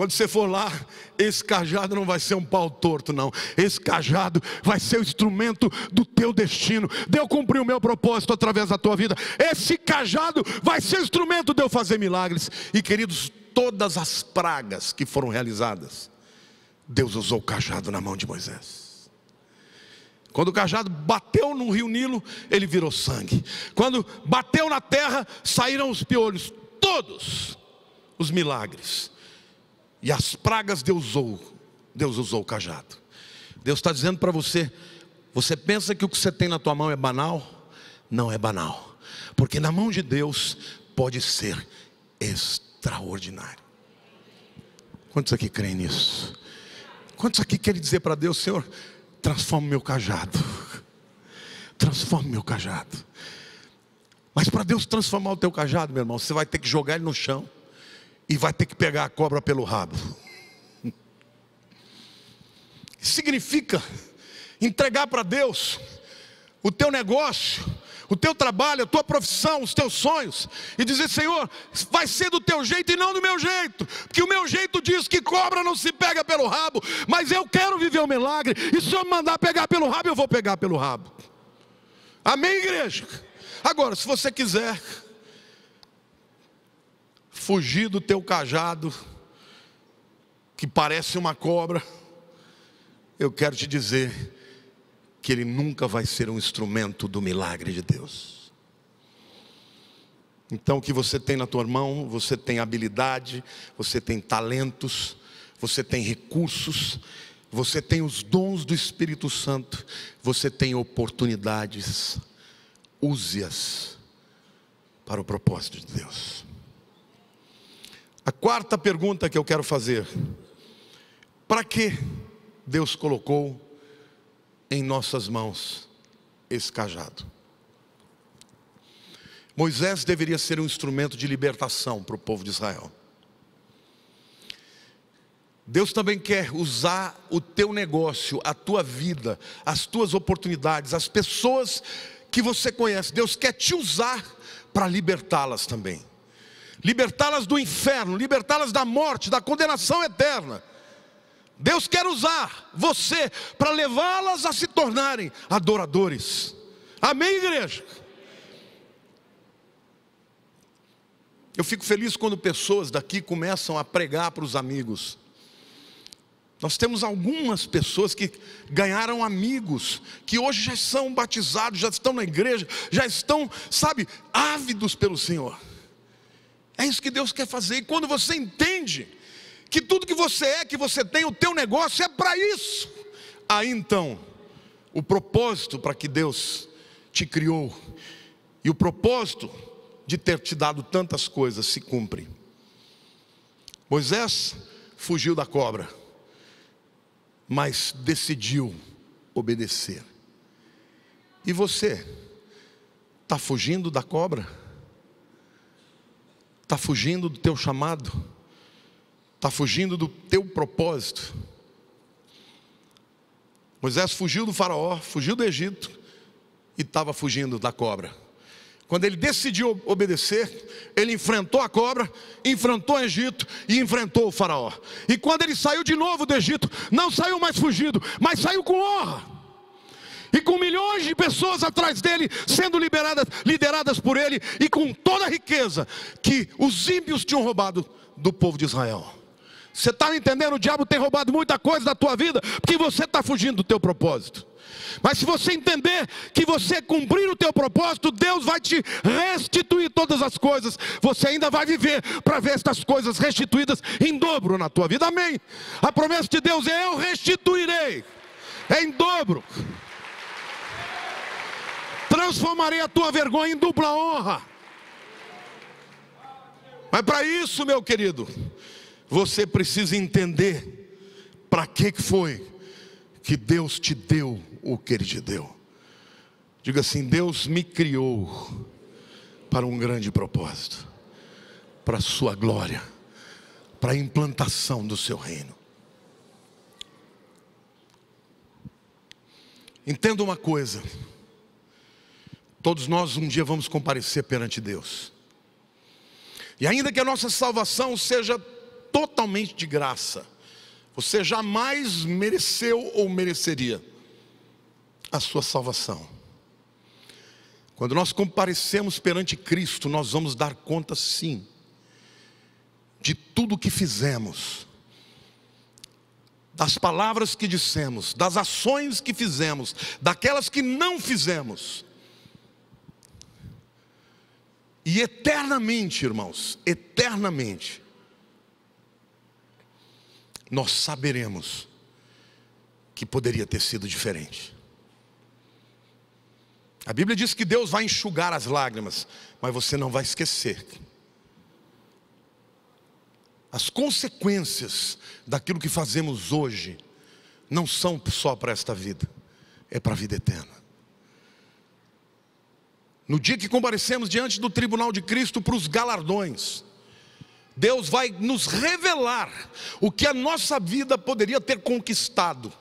Quando você for lá, esse cajado não vai ser um pau torto, não. Esse cajado vai ser o instrumento do teu destino. De eu cumprir o meu propósito através da tua vida. Esse cajado vai ser o instrumento de eu fazer milagres. E queridos, todas as pragas que foram realizadas, Deus usou o cajado na mão de Moisés. Quando o cajado bateu no rio Nilo, ele virou sangue. Quando bateu na terra, saíram os piolhos, todos os milagres. E as pragas Deus usou, Deus usou o cajado. Deus está dizendo para você: você pensa que o que você tem na tua mão é banal? Não é banal, porque na mão de Deus pode ser extraordinário. Quantos aqui creem nisso? Quantos aqui querem dizer para Deus, Senhor, transforma meu cajado, transforma meu cajado. Mas para Deus transformar o teu cajado, meu irmão, você vai ter que jogar ele no chão e vai ter que pegar a cobra pelo rabo. Significa entregar para Deus o teu negócio, o teu trabalho, a tua profissão, os teus sonhos, e dizer: Senhor, vai ser do teu jeito e não do meu jeito, porque o meu jeito diz que cobra não se pega pelo rabo, mas eu quero viver o um milagre, e se me mandar pegar pelo rabo, eu vou pegar pelo rabo. Amém, igreja? Agora, se você quiser, fugir do teu cajado, que parece uma cobra, eu quero te dizer que ele nunca vai ser um instrumento do milagre de Deus. Então, o que você tem na tua mão, você tem habilidade, você tem talentos, você tem recursos, você tem os dons do Espírito Santo, você tem oportunidades, use-as para o propósito de Deus. A quarta pergunta que eu quero fazer: para que Deus colocou em nossas mãos esse cajado? Moisés deveria ser um instrumento de libertação para o povo de Israel. Deus também quer usar o teu negócio, a tua vida, as tuas oportunidades, as pessoas que você conhece. Deus quer te usar para libertá-las também libertá-las do inferno, libertá-las da morte, da condenação eterna. Deus quer usar você para levá-las a se tornarem adoradores. Amém, igreja? Eu fico feliz quando pessoas daqui começam a pregar para os amigos. Nós temos algumas pessoas que ganharam amigos, que hoje já são batizados, já estão na igreja, já estão, sabe, ávidos pelo Senhor. É isso que Deus quer fazer. E quando você entende que tudo que você é, que você tem, o teu negócio é para isso, aí então, o propósito para que Deus te criou e o propósito de ter te dado tantas coisas se cumpre. Moisés fugiu da cobra, mas decidiu obedecer. E você está fugindo da cobra? Está fugindo do teu chamado? Está fugindo do teu propósito? Moisés fugiu do Faraó, fugiu do Egito e estava fugindo da cobra. Quando ele decidiu obedecer, ele enfrentou a cobra, enfrentou o Egito e enfrentou o Faraó. E quando ele saiu de novo do Egito, não saiu mais fugido, mas saiu com honra e com milhões de pessoas atrás dele, sendo liberadas, lideradas por ele, e com toda a riqueza que os ímpios tinham roubado do povo de Israel. Você está entendendo? O diabo tem roubado muita coisa da tua vida, porque você está fugindo do teu propósito. Mas se você entender que você cumprir o teu propósito, Deus vai te restituir todas as coisas. Você ainda vai viver para ver estas coisas restituídas em dobro na tua vida. Amém. A promessa de Deus é: eu restituirei em dobro transformarei a tua vergonha em dupla honra. Mas para isso, meu querido, você precisa entender para que foi que Deus te deu o que Ele te deu. Diga assim: Deus me criou para um grande propósito, para a Sua glória, para a implantação do Seu reino. Entenda uma coisa: todos nós um dia vamos comparecer perante Deus, e ainda que a nossa salvação seja totalmente de graça, você jamais mereceu ou mereceria a sua salvação. Quando nós comparecemos perante Cristo, nós vamos dar conta sim de tudo que fizemos, das palavras que dissemos, das ações que fizemos, daquelas que não fizemos. E eternamente, irmãos, eternamente, nós saberemos que poderia ter sido diferente. A Bíblia diz que Deus vai enxugar as lágrimas, mas você não vai esquecer. As consequências daquilo que fazemos hoje não são só para esta vida, é para a vida eterna. No dia que comparecemos diante do tribunal de Cristo para os galardões, Deus vai nos revelar o que a nossa vida poderia ter conquistado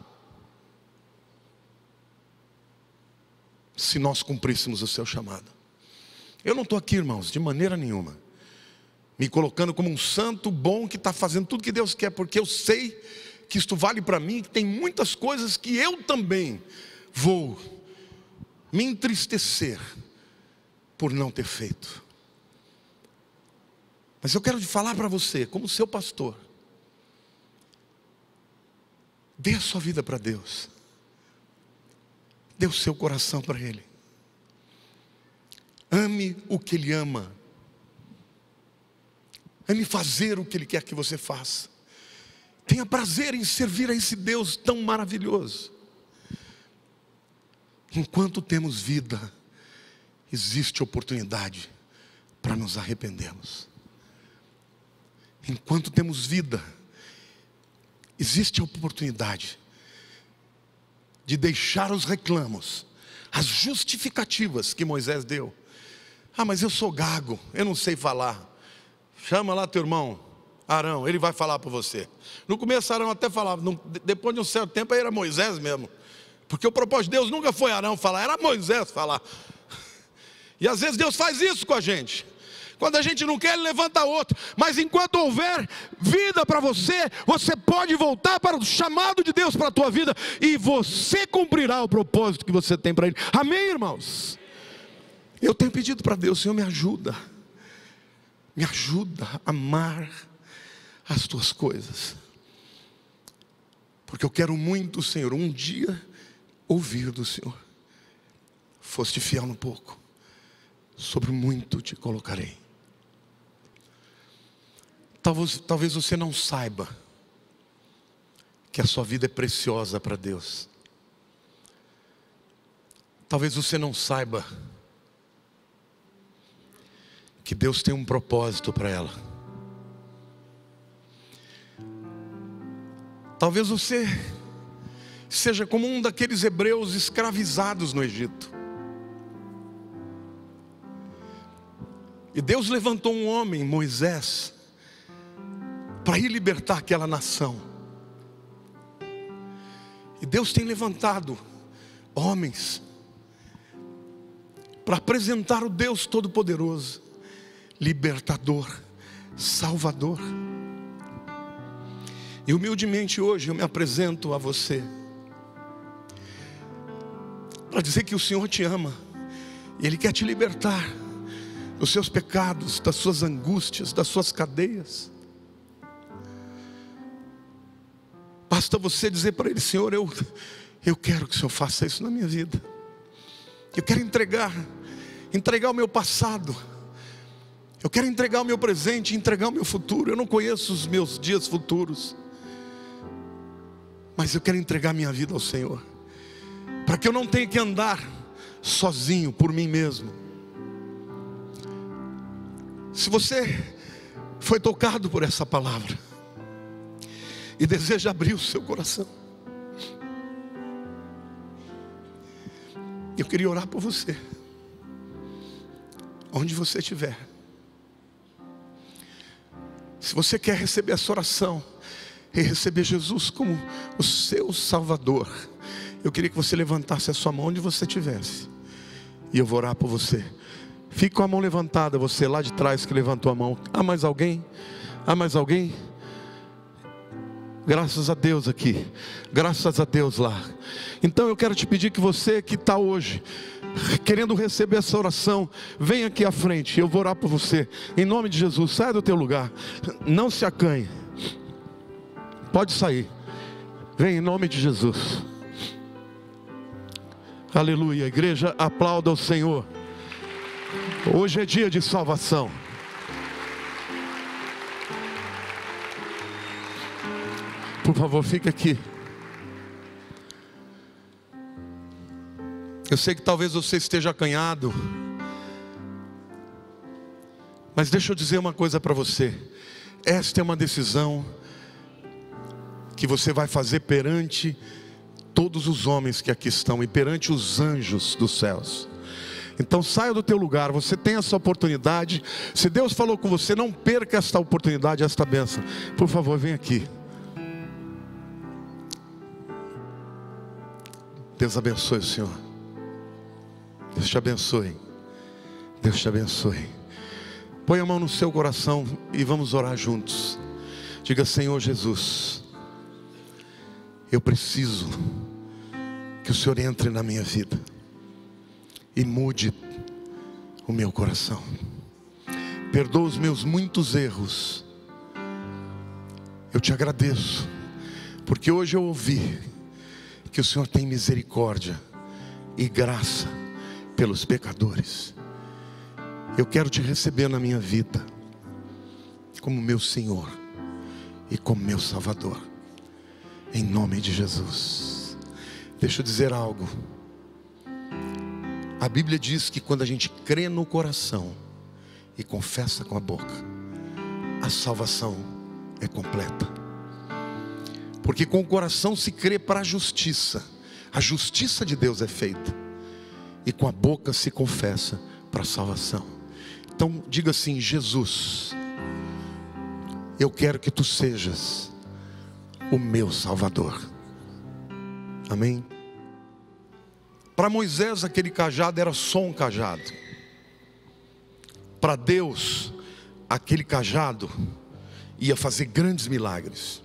se nós cumpríssemos o seu chamado. Eu não estou aqui, irmãos, de maneira nenhuma, me colocando como um santo bom que está fazendo tudo que Deus quer, porque eu sei que isto vale para mim, que tem muitas coisas que eu também vou me entristecer por não ter feito. Mas eu quero falar para você, como seu pastor, dê a sua vida para Deus. Dê o seu coração para Ele. Ame o que Ele ama. Ame fazer o que Ele quer que você faça. Tenha prazer em servir a esse Deus tão maravilhoso. Enquanto temos vida, existe oportunidade para nos arrependermos. Enquanto temos vida, existe a oportunidade de deixar os reclamos, as justificativas que Moisés deu. Ah, mas eu sou gago, eu não sei falar. Chama lá teu irmão, Arão, ele vai falar para você. No começo, Arão até falava, depois de um certo tempo, aí era Moisés mesmo. Porque o propósito de Deus nunca foi Arão falar, era Moisés falar. E às vezes Deus faz isso com a gente. Quando a gente não quer, ele levanta outro. Mas enquanto houver vida para você, você pode voltar para o chamado de Deus para a tua vida e você cumprirá o propósito que você tem para Ele. Amém, irmãos? Eu tenho pedido para Deus, Senhor, me ajuda. Me ajuda a amar as tuas coisas. Porque eu quero muito, Senhor, um dia ouvir do Senhor. Foste fiel no pouco, sobre muito te colocarei. Talvez, talvez você não saiba que a sua vida é preciosa para Deus. Talvez você não saiba que Deus tem um propósito para ela. Talvez você seja como um daqueles hebreus escravizados no Egito. E Deus levantou um homem, Moisés, para ir libertar aquela nação. E Deus tem levantado homens para apresentar o Deus Todo-Poderoso, libertador, salvador. E humildemente hoje eu me apresento a você, para dizer que o Senhor te ama, e Ele quer te libertar dos seus pecados, das suas angústias, das suas cadeias. Basta você dizer para Ele: Senhor, eu, eu quero que o Senhor faça isso na minha vida. Eu quero entregar, entregar o meu passado. Eu quero entregar o meu presente, entregar o meu futuro. Eu não conheço os meus dias futuros. Mas eu quero entregar minha vida ao Senhor. Para que eu não tenha que andar sozinho por mim mesmo. Se você foi tocado por essa palavra, e deseja abrir o seu coração. Eu queria orar por você, onde você estiver. Se você quer receber essa oração e receber Jesus como o seu Salvador, eu queria que você levantasse a sua mão onde você estivesse, e eu vou orar por você. Fique com a mão levantada, você lá de trás que levantou a mão. Há mais alguém? Há mais alguém? Graças a Deus aqui, graças a Deus lá. Então eu quero te pedir que você que está hoje, querendo receber essa oração, venha aqui à frente, eu vou orar por você, em nome de Jesus, saia do teu lugar, não se acanhe, pode sair, vem em nome de Jesus. Aleluia, igreja, aplauda o Senhor. Hoje é dia de salvação. Por favor, fique aqui. Eu sei que talvez você esteja acanhado. Mas deixa eu dizer uma coisa para você. Esta é uma decisão que você vai fazer perante todos os homens que aqui estão e perante os anjos dos céus. Então saia do teu lugar, você tem essa oportunidade. Se Deus falou com você, não perca esta oportunidade, esta benção. Por favor, vem aqui. Deus abençoe Senhor. Deus te abençoe. Deus te abençoe. Põe a mão no seu coração e vamos orar juntos. Diga, Senhor Jesus, eu preciso que o Senhor entre na minha vida e mude o meu coração. Perdoa os meus muitos erros. Eu te agradeço, porque hoje eu ouvi que o Senhor tem misericórdia e graça pelos pecadores. Eu quero te receber na minha vida como meu Senhor e como meu Salvador, em nome de Jesus. Deixa eu dizer algo. A Bíblia diz que quando a gente crê no coração e confessa com a boca, a salvação é completa. Porque com o coração se crê para a justiça, a justiça de Deus é feita, e com a boca se confessa para a salvação. Então diga assim: Jesus, eu quero que tu sejas o meu Salvador. Amém. Para Moisés, aquele cajado era só um cajado. Para Deus, aquele cajado ia fazer grandes milagres.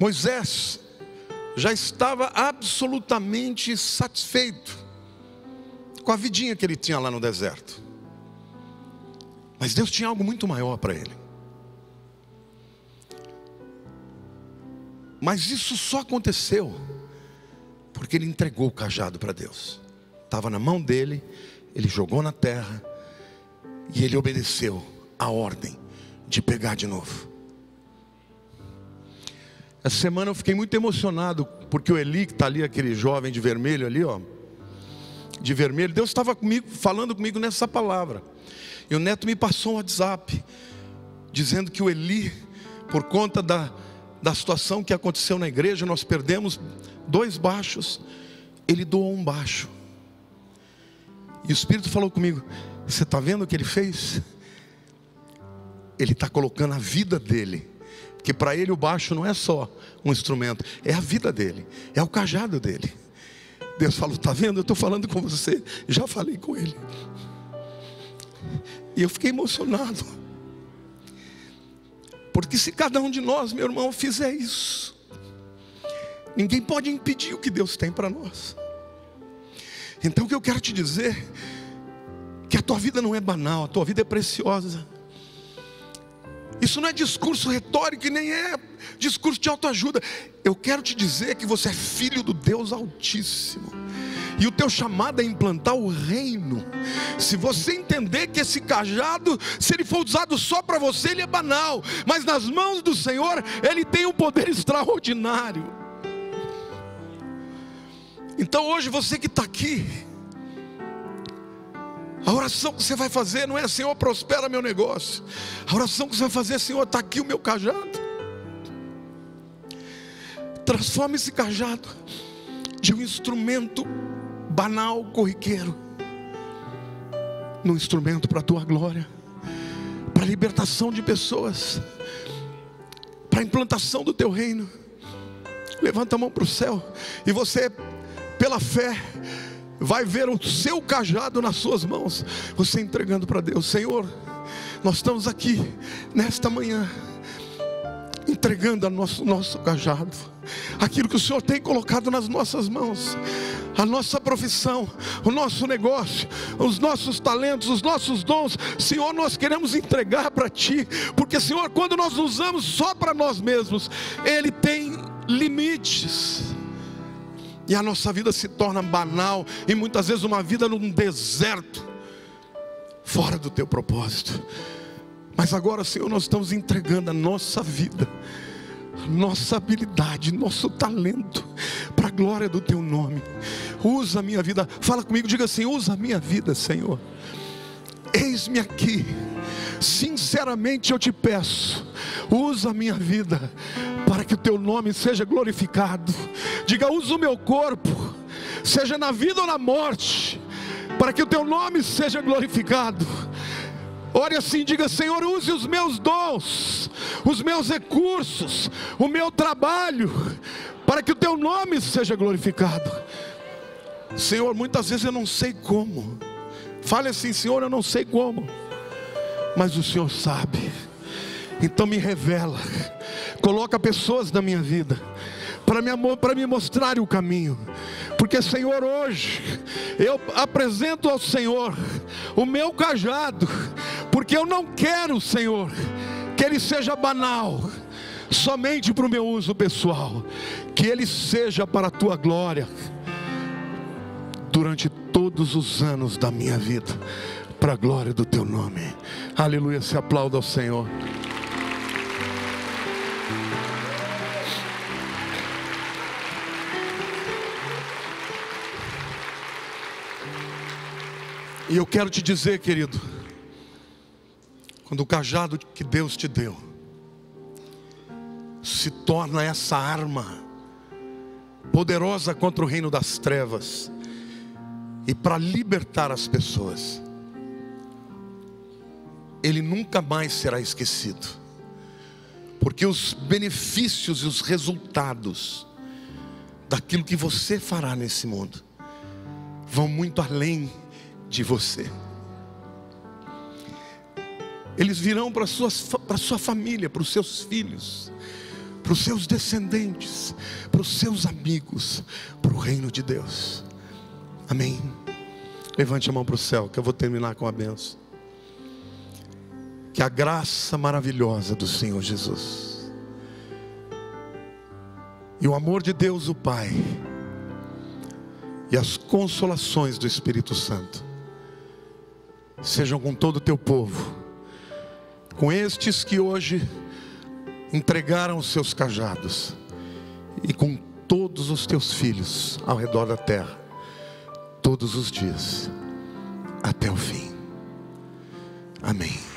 Moisés já estava absolutamente satisfeito com a vidinha que ele tinha lá no deserto. Mas Deus tinha algo muito maior para ele. Mas isso só aconteceu porque ele entregou o cajado para Deus. Estava na mão dele, ele jogou na terra e ele obedeceu a ordem de pegar de novo. Essa semana eu fiquei muito emocionado porque o Eli, que está ali, aquele jovem de vermelho ali, ó, de vermelho, Deus estava comigo, falando comigo nessa palavra. E o neto me passou um WhatsApp dizendo que o Eli, por conta da, da situação que aconteceu na igreja, nós perdemos dois baixos, ele doou um baixo. E o Espírito falou comigo: Você está vendo o que ele fez? Ele está colocando a vida dele, porque para ele o baixo não é só um instrumento, é a vida dele, é o cajado dele. Deus falou: Está vendo? Eu estou falando com você, já falei com ele. E eu fiquei emocionado. Porque se cada um de nós, meu irmão, fizer isso, Ninguém pode impedir o que Deus tem para nós. Então o que eu quero te dizer que a tua vida não é banal, a tua vida é preciosa. Isso não é discurso retórico e nem é discurso de autoajuda. Eu quero te dizer que você é filho do Deus Altíssimo. E o teu chamado é implantar o reino. Se você entender que esse cajado, se ele for usado só para você, ele é banal. Mas nas mãos do Senhor, ele tem um poder *laughs* extraordinário. Então hoje você que está aqui, a oração que você vai fazer não é Senhor, prospera meu negócio. A oração que você vai fazer é Senhor, está aqui o meu cajado. Transforma esse cajado de um instrumento banal, corriqueiro, num instrumento para a tua glória, para a libertação de pessoas, para a implantação do teu reino. Levanta a mão para o céu e você, pela fé, vai ver o seu cajado nas suas mãos, você entregando para Deus, Senhor. Nós estamos aqui nesta manhã entregando o nosso, nosso cajado, aquilo que o Senhor tem colocado nas nossas mãos, a nossa profissão, o nosso negócio, os nossos talentos, os nossos dons, Senhor, nós queremos entregar para Ti, porque, Senhor, quando nós usamos só para nós mesmos, Ele tem limites. E a nossa vida se torna banal e muitas vezes uma vida num deserto, fora do teu propósito. Mas agora, Senhor, nós estamos entregando a nossa vida, a nossa habilidade, nosso talento, para a glória do Teu nome. Usa a minha vida, fala comigo, diga assim: usa a minha vida, Senhor. Eis-me aqui, sinceramente eu te peço, usa a minha vida, para que o Teu nome seja glorificado. Diga, usa o meu corpo, seja na vida ou na morte, para que o Teu nome seja glorificado Ore assim, diga: Senhor, use os meus dons, os meus recursos, o meu trabalho, para que o teu nome seja glorificado. Senhor, muitas vezes eu não sei como. Fale assim, Senhor, eu não sei como, mas o Senhor sabe. Então me revela, coloca pessoas na minha vida para me, para me mostrar o caminho. Porque, Senhor, hoje eu apresento ao Senhor o meu cajado, porque eu não quero, Senhor, que ele seja banal, somente para o meu uso pessoal, que ele seja para a tua glória, durante todos os anos da minha vida, para a glória do teu nome. Aleluia, se aplauda ao Senhor. E eu quero te dizer, querido, quando o cajado que Deus te deu se torna essa arma poderosa contra o reino das trevas e para libertar as pessoas, ele nunca mais será esquecido, porque os benefícios e os resultados daquilo que você fará nesse mundo vão muito além de você. Eles virão para, suas, para sua família, para os seus filhos, para os seus descendentes, para os seus amigos, para o reino de Deus. Amém. Levante a mão para o céu, que eu vou terminar com a benção. Que a graça maravilhosa do Senhor Jesus. E o amor de Deus, o Pai, e as consolações do Espírito Santo. Sejam com todo o teu povo, com estes que hoje entregaram os seus cajados, e com todos os teus filhos ao redor da terra, todos os dias, até o fim. Amém.